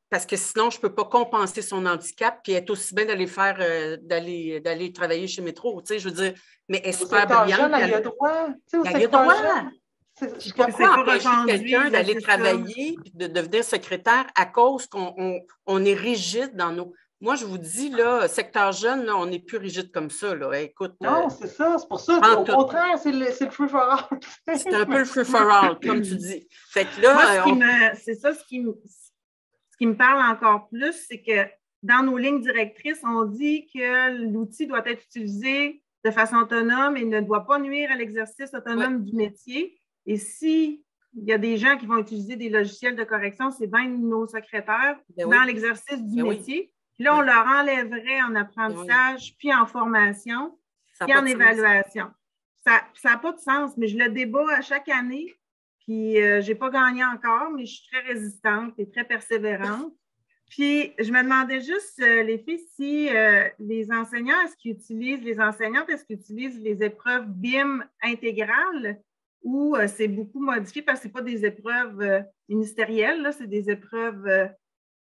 parce que sinon, je ne peux pas compenser son handicap puis être aussi bien d'aller faire, euh, d'aller, d'aller travailler chez Métro. Tu sais, je veux dire, mais elle est super brillante. elle, y a droit. Tu sais, elle a droit. Pourquoi empêcher quelqu'un d'aller travailler et de devenir secrétaire à cause qu'on on est rigide dans nos. Moi, je vous dis, là, secteur jeune, là, on n'est plus rigide comme ça. Là. Écoute, non, euh, c'est ça. C'est pour ça. Au contraire, c'est le, le free for all. c'est un peu le free for all, comme tu dis. Fait que là, c'est ça ce qui, me, ce qui me parle encore plus, c'est que dans nos lignes directrices, on dit que l'outil doit être utilisé de façon autonome et ne doit pas nuire à l'exercice autonome du métier. Et si il y a des gens qui vont utiliser des logiciels de correction, c'est bien nos secrétaires ben dans l'exercice du ben métier. Puis là, on leur enlèverait en apprentissage, puis en formation, puis en évaluation. Ça n'a pas de sens, mais je le débat à chaque année. Puis euh, je n'ai pas gagné encore, mais je suis très résistante et très persévérante. Puis je me demandais juste, euh, les filles, si euh, les enseignants, est-ce qu'ils utilisent, les enseignantes, est-ce qu'ils utilisent les épreuves BIM intégrales ou c'est beaucoup modifié parce que ce n'est pas des épreuves ministérielles, c'est des épreuves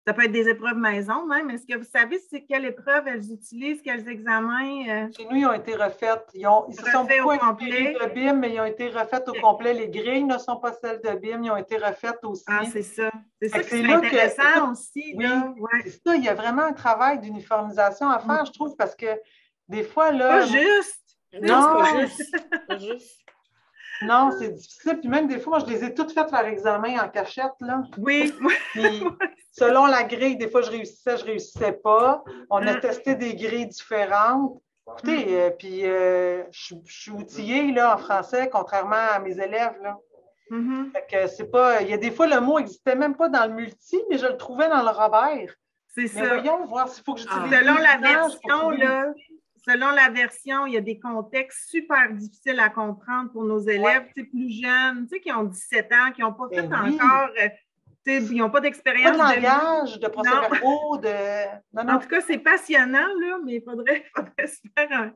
ça peut être des épreuves maison même. Est-ce que vous savez c'est quelles épreuves elles utilisent, quels examens? Euh? Chez nous, ils ont été refaites. Ils, ont, ils se sont beaucoup inspirés de BIM, mais ils ont été refaites au complet. Les grilles ne sont pas celles de BIM, ils ont été refaites aussi. Ah, c'est ça. C'est ça qui est intéressant aussi. Oui, c'est ça. Il y a vraiment un travail d'uniformisation à faire, mm. je trouve, parce que des fois, là... Pas juste! Non, pas juste. Non, c'est difficile. Puis même des fois, moi, je les ai toutes faites leur examen en cachette, là. Oui. Puis selon la grille, des fois, je réussissais, je réussissais pas. On a mm. testé des grilles différentes. Écoutez, mm. euh, puis euh, je, suis outillée, là, en français, contrairement à mes élèves, là. Fait que c'est pas... Il y a des fois, le mot n'existait même pas dans le multi, mais je le trouvais dans le Robert. C'est ça. voyons, voir s'il faut que j'utilise... Selon la version, là selon la version, il y a des contextes super difficiles à comprendre pour nos élèves plus jeunes, qui ont 17 ans, qui n'ont pas ben fait encore. Euh, ils n'ont pas d'expérience. Pas de langage, de, procès-verbaux, de. En tout cas, c'est passionnant, là, mais il faudrait, se faire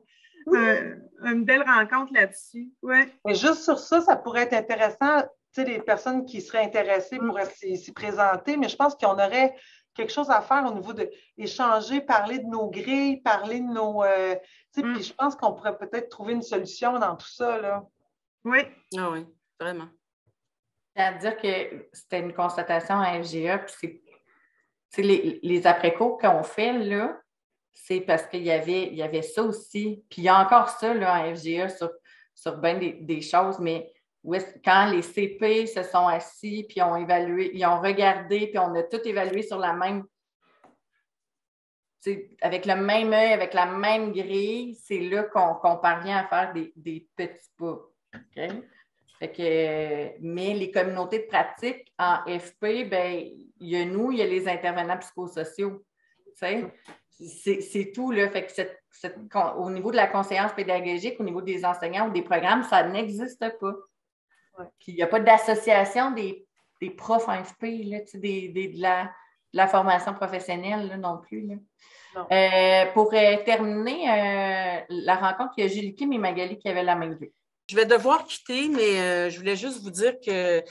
une belle rencontre là-dessus. Ouais. Mais juste sur ça, ça pourrait être intéressant. Tu sais, les personnes qui seraient intéressées pourraient s'y présenter, mais je pense qu'on aurait quelque chose à faire au niveau de échanger, parler de nos grilles, parler de nos. Euh, sais, mm. Puis je pense qu'on pourrait peut-être trouver une solution dans tout ça. Là. Oui. Ah oui, vraiment. C'est-à-dire que c'était une constatation à FGA, puis c'est les, les après-cours qu'on fait, là, c'est parce qu'il y avait, il y avait ça aussi. Puis il y a encore ça là, en FGA sur, sur bien des, choses, mais quand les CP se sont assis, puis ont évalué, ils ont regardé, puis on a tout évalué sur la même. Avec le même œil, avec la même grille, c'est là qu'on parvient à faire des, petits pas. Fait que, mais les communautés de pratique en FP, ben, il y a nous, il y a les intervenants psychosociaux. C'est tout. Là. Fait que au niveau de la conseillance pédagogique, au niveau des enseignants ou des programmes, ça n'existe pas. Il n'y a pas d'association des, profs en FP, là, des, de, la, formation professionnelle non plus. Euh, pour euh, terminer euh, la rencontre, il y a Julie Kim et Magali qui avaient la même vue. Je vais devoir quitter, mais euh, je voulais juste vous dire que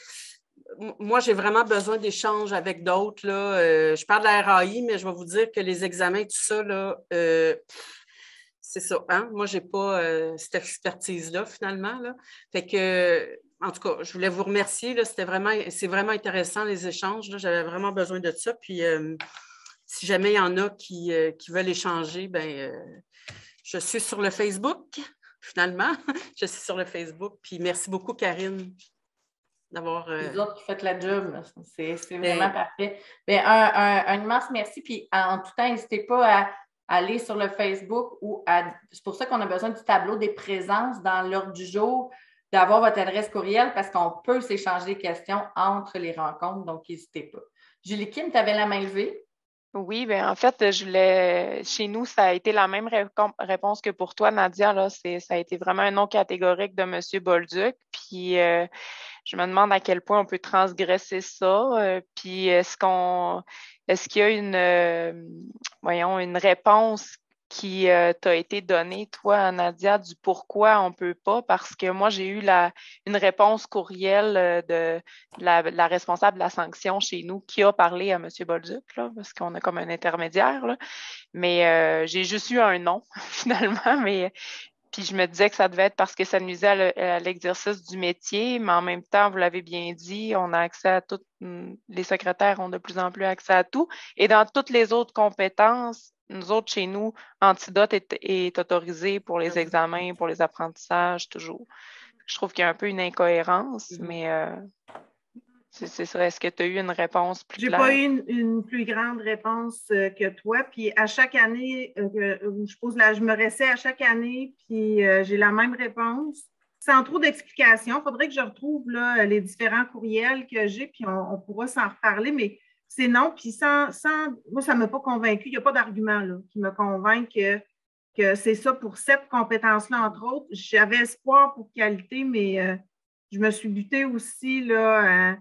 moi, j'ai vraiment besoin d'échanges avec d'autres. Euh, je parle de la RAI, mais je vais vous dire que les examens, tout ça, là, euh, c'est ça. Hein? Moi, je n'ai pas cette expertise-là, finalement. Là. Fait que, en tout cas, je voulais vous remercier. C'était vraiment, c'est vraiment intéressant, les échanges. J'avais vraiment besoin de ça. Puis, si jamais il y en a qui, qui veulent échanger, ben, je suis sur le Facebook finalement. je suis sur le Facebook. Puis merci beaucoup, Karine, d'avoir. Euh... Les autres qui font la job. C'est vraiment parfait. Bien, un, immense merci. Puis en tout temps, n'hésitez pas à aller sur le Facebook ou à. C'est pour ça qu'on a besoin du tableau des présences dans l'ordre du jour, d'avoir votre adresse courriel parce qu'on peut s'échanger des questions entre les rencontres. Donc, n'hésitez pas. Julie Kim, tu avais la main levée? Oui, bien, en fait, je chez nous, ça a été la même réponse que pour toi, Nadia. Là. Ça a été vraiment un nom catégorique de M. Bolduc. Puis, euh, je me demande à quel point on peut transgresser ça. Euh, puis, est-ce qu'on, est-ce qu'il y a une, euh, voyons, une réponse qui euh, t'a été donné, toi, Nadia, du pourquoi on ne peut pas, parce que moi, j'ai eu la, une réponse courriel euh, de, la, responsable de la sanction chez nous qui a parlé à M. Bolduc, là, parce qu'on a comme un intermédiaire. Là. Mais euh, j'ai juste eu un nom, finalement, mais puis je me disais que ça devait être parce que ça nuisait à l'exercice du métier, mais en même temps, vous l'avez bien dit, on a accès à tout, hmm, les secrétaires ont de plus en plus accès à tout. Et dans toutes les autres compétences, nous autres, chez nous, Antidote est, autorisé pour les examens, pour les apprentissages, toujours. Je trouve qu'il y a un peu une incohérence, mm-hmm. mais euh, c'est ça. Est-ce que tu as eu une réponse plus J'ai pas eu une, plus grande réponse euh, que toi. Puis à chaque année, euh, je pose la, je me réessaie à chaque année, puis j'ai la même réponse. Sans trop d'explications, il faudrait que je retrouve là, les différents courriels que j'ai, puis on, on pourra s'en reparler, mais c'est non. Puis sans, moi, ça ne m'a pas convaincu. Il n'y a pas d'argument qui me convainc que, que c'est ça pour cette compétence-là, entre autres. J'avais espoir pour qualité, mais euh, je me suis butée aussi là, à,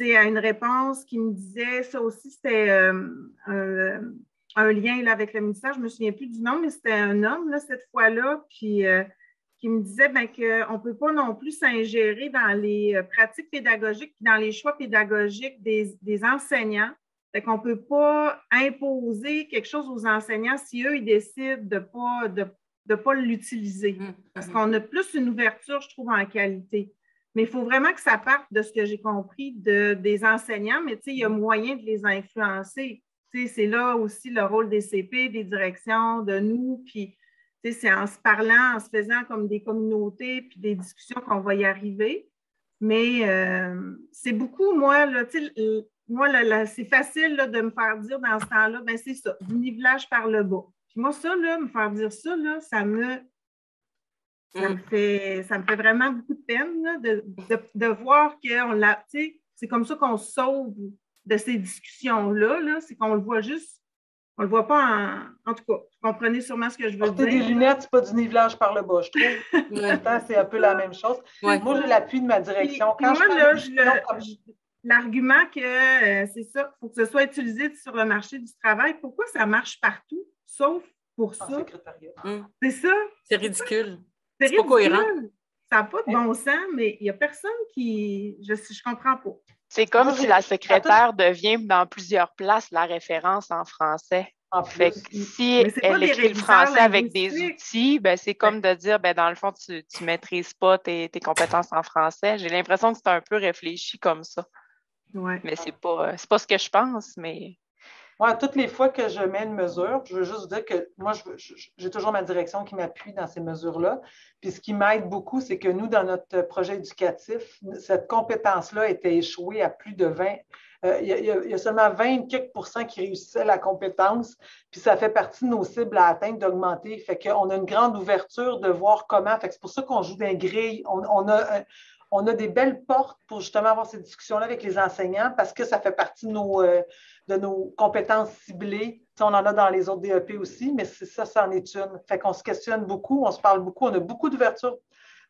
à une réponse qui me disait, ça aussi, c'était euh, un, lien là, avec le ministère. Je ne me souviens plus du nom, mais c'était un homme là, cette fois-là. Puis euh, qui me disait ben, qu'on ne peut pas non plus s'ingérer dans les euh, pratiques pédagogiques et dans les choix pédagogiques des, enseignants. qu'on ne peut pas imposer quelque chose aux enseignants si eux, ils décident de ne pas, de, pas l'utiliser. Mmh, Parce mmh. qu'on a plus une ouverture, je trouve, en qualité. Mais il faut vraiment que ça parte de ce que j'ai compris de, des enseignants, mais il y a moyen de les influencer. C'est là aussi le rôle des CP, des directions, de nous, puis c'est en se parlant, en se faisant comme des communautés, puis des discussions qu'on va y arriver. Mais euh, c'est beaucoup, moi, là, moi, c'est facile de me faire dire dans ce temps-là, ben c'est ça, du nivelage par le bas. Puis moi, ça, là, me faire dire ça, là, ça me, ça me, mm. fait, ça me fait vraiment beaucoup de peine de, de, voir qu'on l'a, c'est comme ça qu'on sauve de ces discussions-là, -là, c'est qu'on le voit juste on ne le voit pas en. En tout cas, vous comprenez sûrement ce que je veux Porter dire. des lunettes, c'est pas du nivelage par le bas, je trouve. En même temps, c'est un peu la même chose. Moi, j'ai l'appui de ma direction. Quand moi, je là, je, l'argument que euh, c'est ça, il faut que ce soit utilisé sur le marché du travail, pourquoi ça marche partout, sauf pour ça? Hum. C'est ça? C'est ridicule. C'est pas cohérent. ridicule. Ça n'a pas de bon sens, mais il n'y a personne qui. Je ne comprends pas. C'est comme Moi, si la secrétaire devient dans plusieurs places la référence en français. En Fait que si elle écrit le français avec des outils, ben c'est comme de dire, ben dans le fond, tu ne maîtrises pas tes, tes compétences en français. J'ai l'impression que c'est un peu réfléchi comme ça. Ouais. Mais c'est pas, euh, c'est pas ce que je pense, mais Moi, toutes les fois que je mets une mesure, je veux juste dire que moi, j'ai toujours ma direction qui m'appuie dans ces mesures-là. Puis ce qui m'aide beaucoup, c'est que nous, dans notre projet éducatif, cette compétence-là était échouée à plus de 20. euh, Il y, a- seulement 20 quelques pourcents qui réussissaient la compétence, puis ça fait partie de nos cibles à atteindre d'augmenter. Fait qu'on a une grande ouverture de voir comment. Fait c'est pour ça qu'on joue d'un grille. On, a, on a des belles portes pour justement avoir ces discussions-là avec les enseignants parce que ça fait partie de nos, euh, compétences ciblées. On en a dans les autres DEP aussi, mais c'est ça, ça en est une. Fait qu'on se questionne beaucoup, on se parle beaucoup, on a beaucoup d'ouverture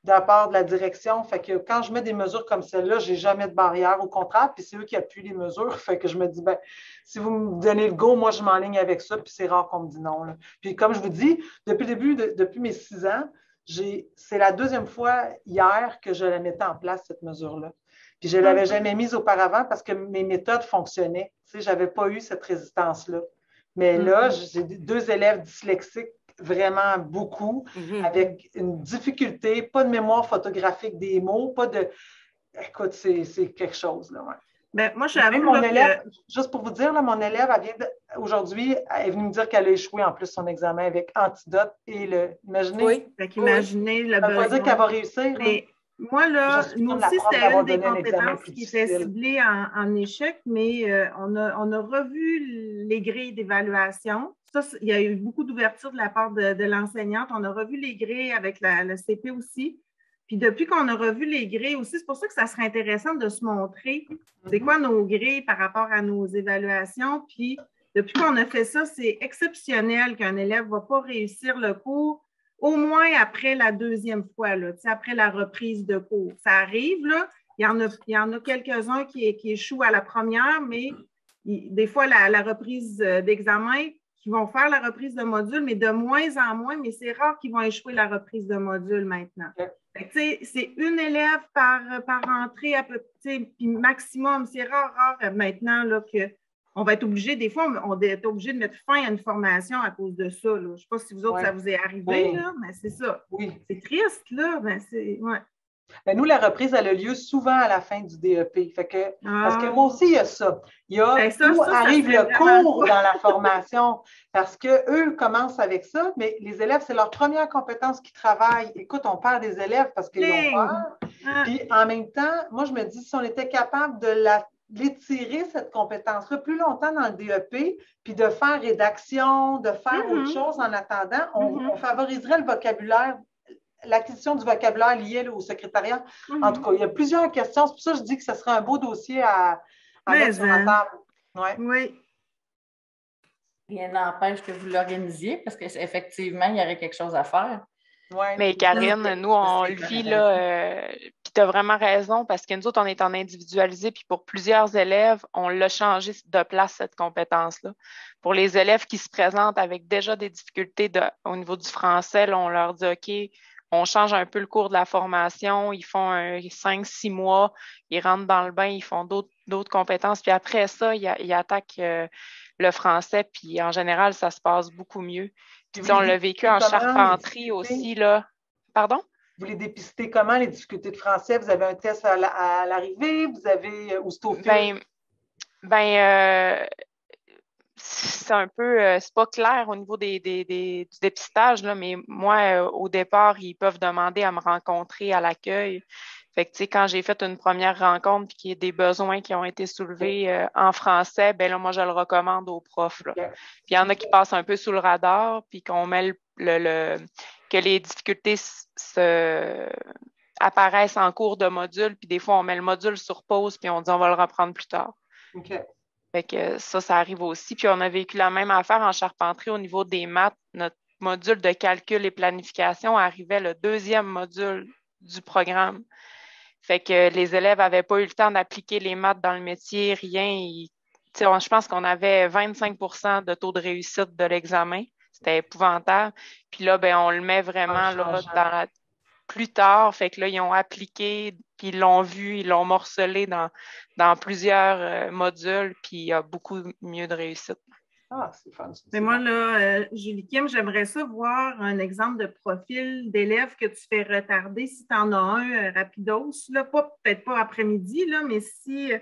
de la part de la direction. Fait que quand je mets des mesures comme celle-là, j'ai jamais de barrière. Au contraire, puis c'est eux qui appuient les mesures. Fait que je me dis, ben, si vous me donnez le go, moi, je m'enligne avec ça, puis c'est rare qu'on me dit non. Puis comme je vous dis, depuis le début, de- depuis mes six ans, c'est la deuxième fois hier que je la mettais en place, cette mesure-là. Puis je ne l'avais jamais mise auparavant parce que mes méthodes fonctionnaient. Tu sais, je n'avais pas eu cette résistance-là. Mais là, j'ai deux élèves dyslexiques, vraiment beaucoup, Mhm. avec une difficulté, pas de mémoire photographique des mots, pas de. Écoute, c'est, c'est quelque chose, là, ouais. Ben, moi, j'avoue mon là, que- élève, juste pour vous dire, là, mon élève, aujourd'hui, elle est venue me dire qu'elle a échoué en plus son examen avec antidote et le. Imaginez, Oui. Fait qu'imaginez le ça ne veut dire qu'elle va réussir. Mais moi, là, nous aussi, c'était une des compétences qui était ciblée en, en échec, mais euh, on, a, on a revu les grilles d'évaluation. Ça, il y a eu beaucoup d'ouverture de la part de, de l'enseignante. On a revu les grilles avec la, le CP aussi. Puis depuis qu'on a revu les grilles aussi, c'est pour ça que ça serait intéressant de se montrer c'est Mhm. quoi nos grilles par rapport à nos évaluations. Puis depuis qu'on a fait ça, c'est exceptionnel qu'un élève ne va pas réussir le cours au moins après la deuxième fois, là, après la reprise de cours. Ça arrive, là. Il y en a, il y en a quelques-uns qui, qui échouent à la première, mais il- des fois, la, la reprise euh, d'examen, qui vont faire la reprise de module, mais de moins en moins, mais c'est rare qu'ils vont échouer la reprise de module maintenant. C'est une élève par, par entrée, à peu, puis maximum. C'est rare, rare maintenant là, que on va être obligé, des fois, on, on est obligé de mettre fin à une formation à cause de ça. là. Je ne sais pas si vous autres, Ouais. ça vous est arrivé, Oui. là, mais c'est ça. Oui. C'est triste, là. Ben, c'est, ouais. Ben, nous, la reprise, elle a lieu souvent à la fin du DEP. Fait que, parce que Ah. moi aussi, il y a ça. Il y a Ben, ça, où ça, arrive le cours dans la formation. Parce qu'eux commencent avec ça, mais les élèves, c'est leur première compétence qu'ils travaillent. Écoute, on perd des élèves parce qu'ils ont peur. Ah. Puis en même temps, moi, je me dis, si on était capable de la- l'étirer, cette compétence-là, plus longtemps dans le DEP, puis de faire rédaction, de faire autre chose en attendant, on, Mhm. on favoriserait le vocabulaire, l'acquisition du vocabulaire lié là, au secrétariat. Mhm. En tout cas, il y a plusieurs questions. C'est pour ça que je dis que ce serait un beau dossier à, mettre sur la hein. table. Ouais. Oui. Rien n'empêche que vous l'organisiez parce qu'effectivement, il y aurait quelque chose à faire. Ouais. Mais Karine, nous, on le vit, là, euh, puis tu as vraiment raison, parce que nous autres, on est en individualisé, puis pour plusieurs élèves, on l'a changé de place, cette compétence-là. Pour les élèves qui se présentent avec déjà des difficultés de- au niveau du français, là, on leur dit, OK, on change un peu le cours de la formation, ils font un 5-6 mois, ils rentrent dans le bain, ils font d'autres compétences, puis après ça, ils, attaquent euh, le français, puis en général, ça se passe beaucoup mieux. Puis, on l'a vécu en charpenterie aussi, là. Pardon? Vous les dépistez comment, les difficultés de français? Vous avez un test à la- à l'arrivée? Vous avez, euh, ou c'est au? Ben, ben euh, c'est un peu, euh, c'est pas clair au niveau des, des, des- du dépistage, là, mais moi, euh, au départ, ils peuvent demander à me rencontrer à l'accueil. Fait que, tu sais, quand j'ai fait une première rencontre puis qu'il y a des besoins qui ont été soulevés euh, en français, ben là, moi, je le recommande aux profs. Là. Puis il y en a qui passent un peu sous le radar, puis qu'on met le, le- le- que les difficultés se apparaissent en cours de module, puis des fois, on met le module sur pause, puis on dit on va le reprendre plus tard. Fait que ça, ça arrive aussi. Puis on a vécu la même affaire en charpenterie au niveau des maths. Notre module de calcul et planification arrivait le deuxième module du programme. Fait que les élèves n'avaient pas eu le temps d'appliquer les maths dans le métier, rien. je pense qu'on avait 25% de taux de réussite de l'examen. C'était épouvantable. Puis là, ben, on le met vraiment là, dans plus tard. Fait que là, ils ont appliqué, puis ils l'ont vu, ils l'ont morcelé dans, dans plusieurs euh, modules, puis il y a beaucoup mieux de réussite. Ah, c'est fun. Mais moi, là, euh, Julie Kim, j'aimerais ça voir un exemple de profil d'élève que tu fais retarder si tu en as un euh, rapidos, là, pas peut-être pas après-midi, là, mais si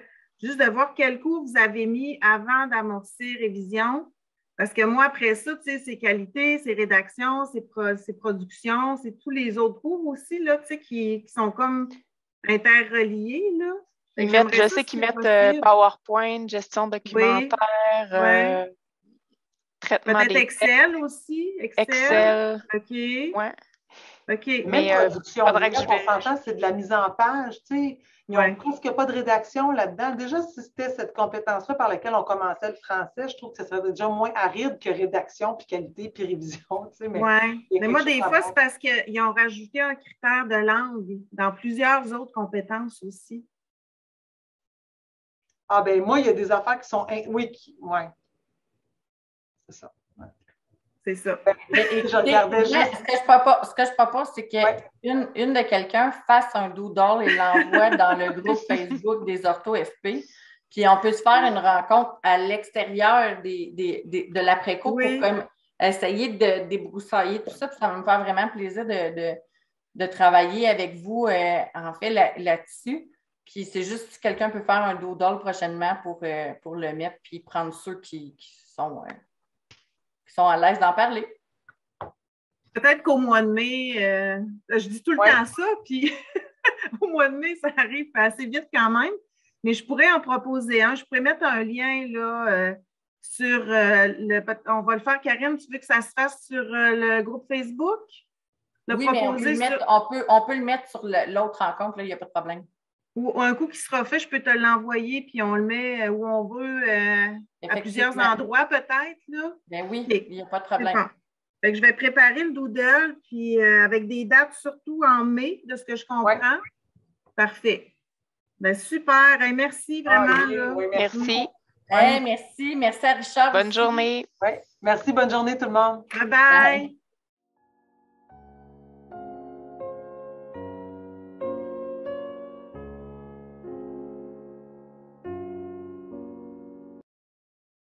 juste de voir quel cours vous avez mis avant d'amorcer révision. Parce que moi, après ça, tu sais, c'est qualité, c'est rédaction, c'est production, c'est tous les autres cours aussi, là, tu sais, qui, sont comme interreliés, là. je sais qu'ils mettent euh, PowerPoint, gestion documentaire, Peut-être Excel aussi? Excel. OK. Ouais. OK. Mais euh, production, je s'entend, c'est de la mise en page, tu sais. Ils n'ont presque pas de rédaction là-dedans. Déjà, si c'était cette compétence-là par laquelle on commençait le français, je trouve que ça serait déjà moins aride que rédaction, puis qualité, puis révision. Tu sais, mais, ouais. mais moi, des fois, c'est parce qu'ils ont rajouté un critère de langue dans plusieurs autres compétences aussi. Ah ben moi, il y a des affaires qui sont... Oui, qui... ouais. C'est ça. C'est ça. je regardais Ce que je propose, ce que je propose c'est qu'une une de quelqu'un fasse un doodle et l'envoie dans le groupe Facebook des ortho-FP. Puis on peut se faire une rencontre à l'extérieur des, de l'après-cours pour comme essayer de débroussailler tout ça. Puis ça va me faire vraiment plaisir de, de, travailler avec vous, euh, en fait, là-dessus. puis c'est juste si quelqu'un peut faire un doodle prochainement pour, euh, pour le mettre, puis prendre ceux qui, sont. Euh, sont à l'aise d'en parler. Peut-être qu'au mois de mai, euh, je dis tout le temps ça, puis au mois de mai, ça arrive assez vite quand même. Mais je pourrais en proposer un. Je pourrais mettre un lien là, euh, sur euh, le. On va le faire, Karine. Tu veux que ça se fasse sur le groupe Facebook? oui, mais on peut, mettre, on, peut, on peut, le mettre sur l'autre rencontre, il n'y a pas de problème ou un coup qui sera fait, je peux te l'envoyer, puis on le met euh, où on veut, euh, à plusieurs endroits peut-être. Là. Ben oui, il n'y a pas de problème. je vais préparer le doodle, puis euh, avec des dates surtout en mai, de ce que je comprends. Parfait. Ben, super. merci vraiment. merci. Merci. merci. Merci à Richard. Bonne journée. Merci. Bonne journée tout le monde. bye. bye.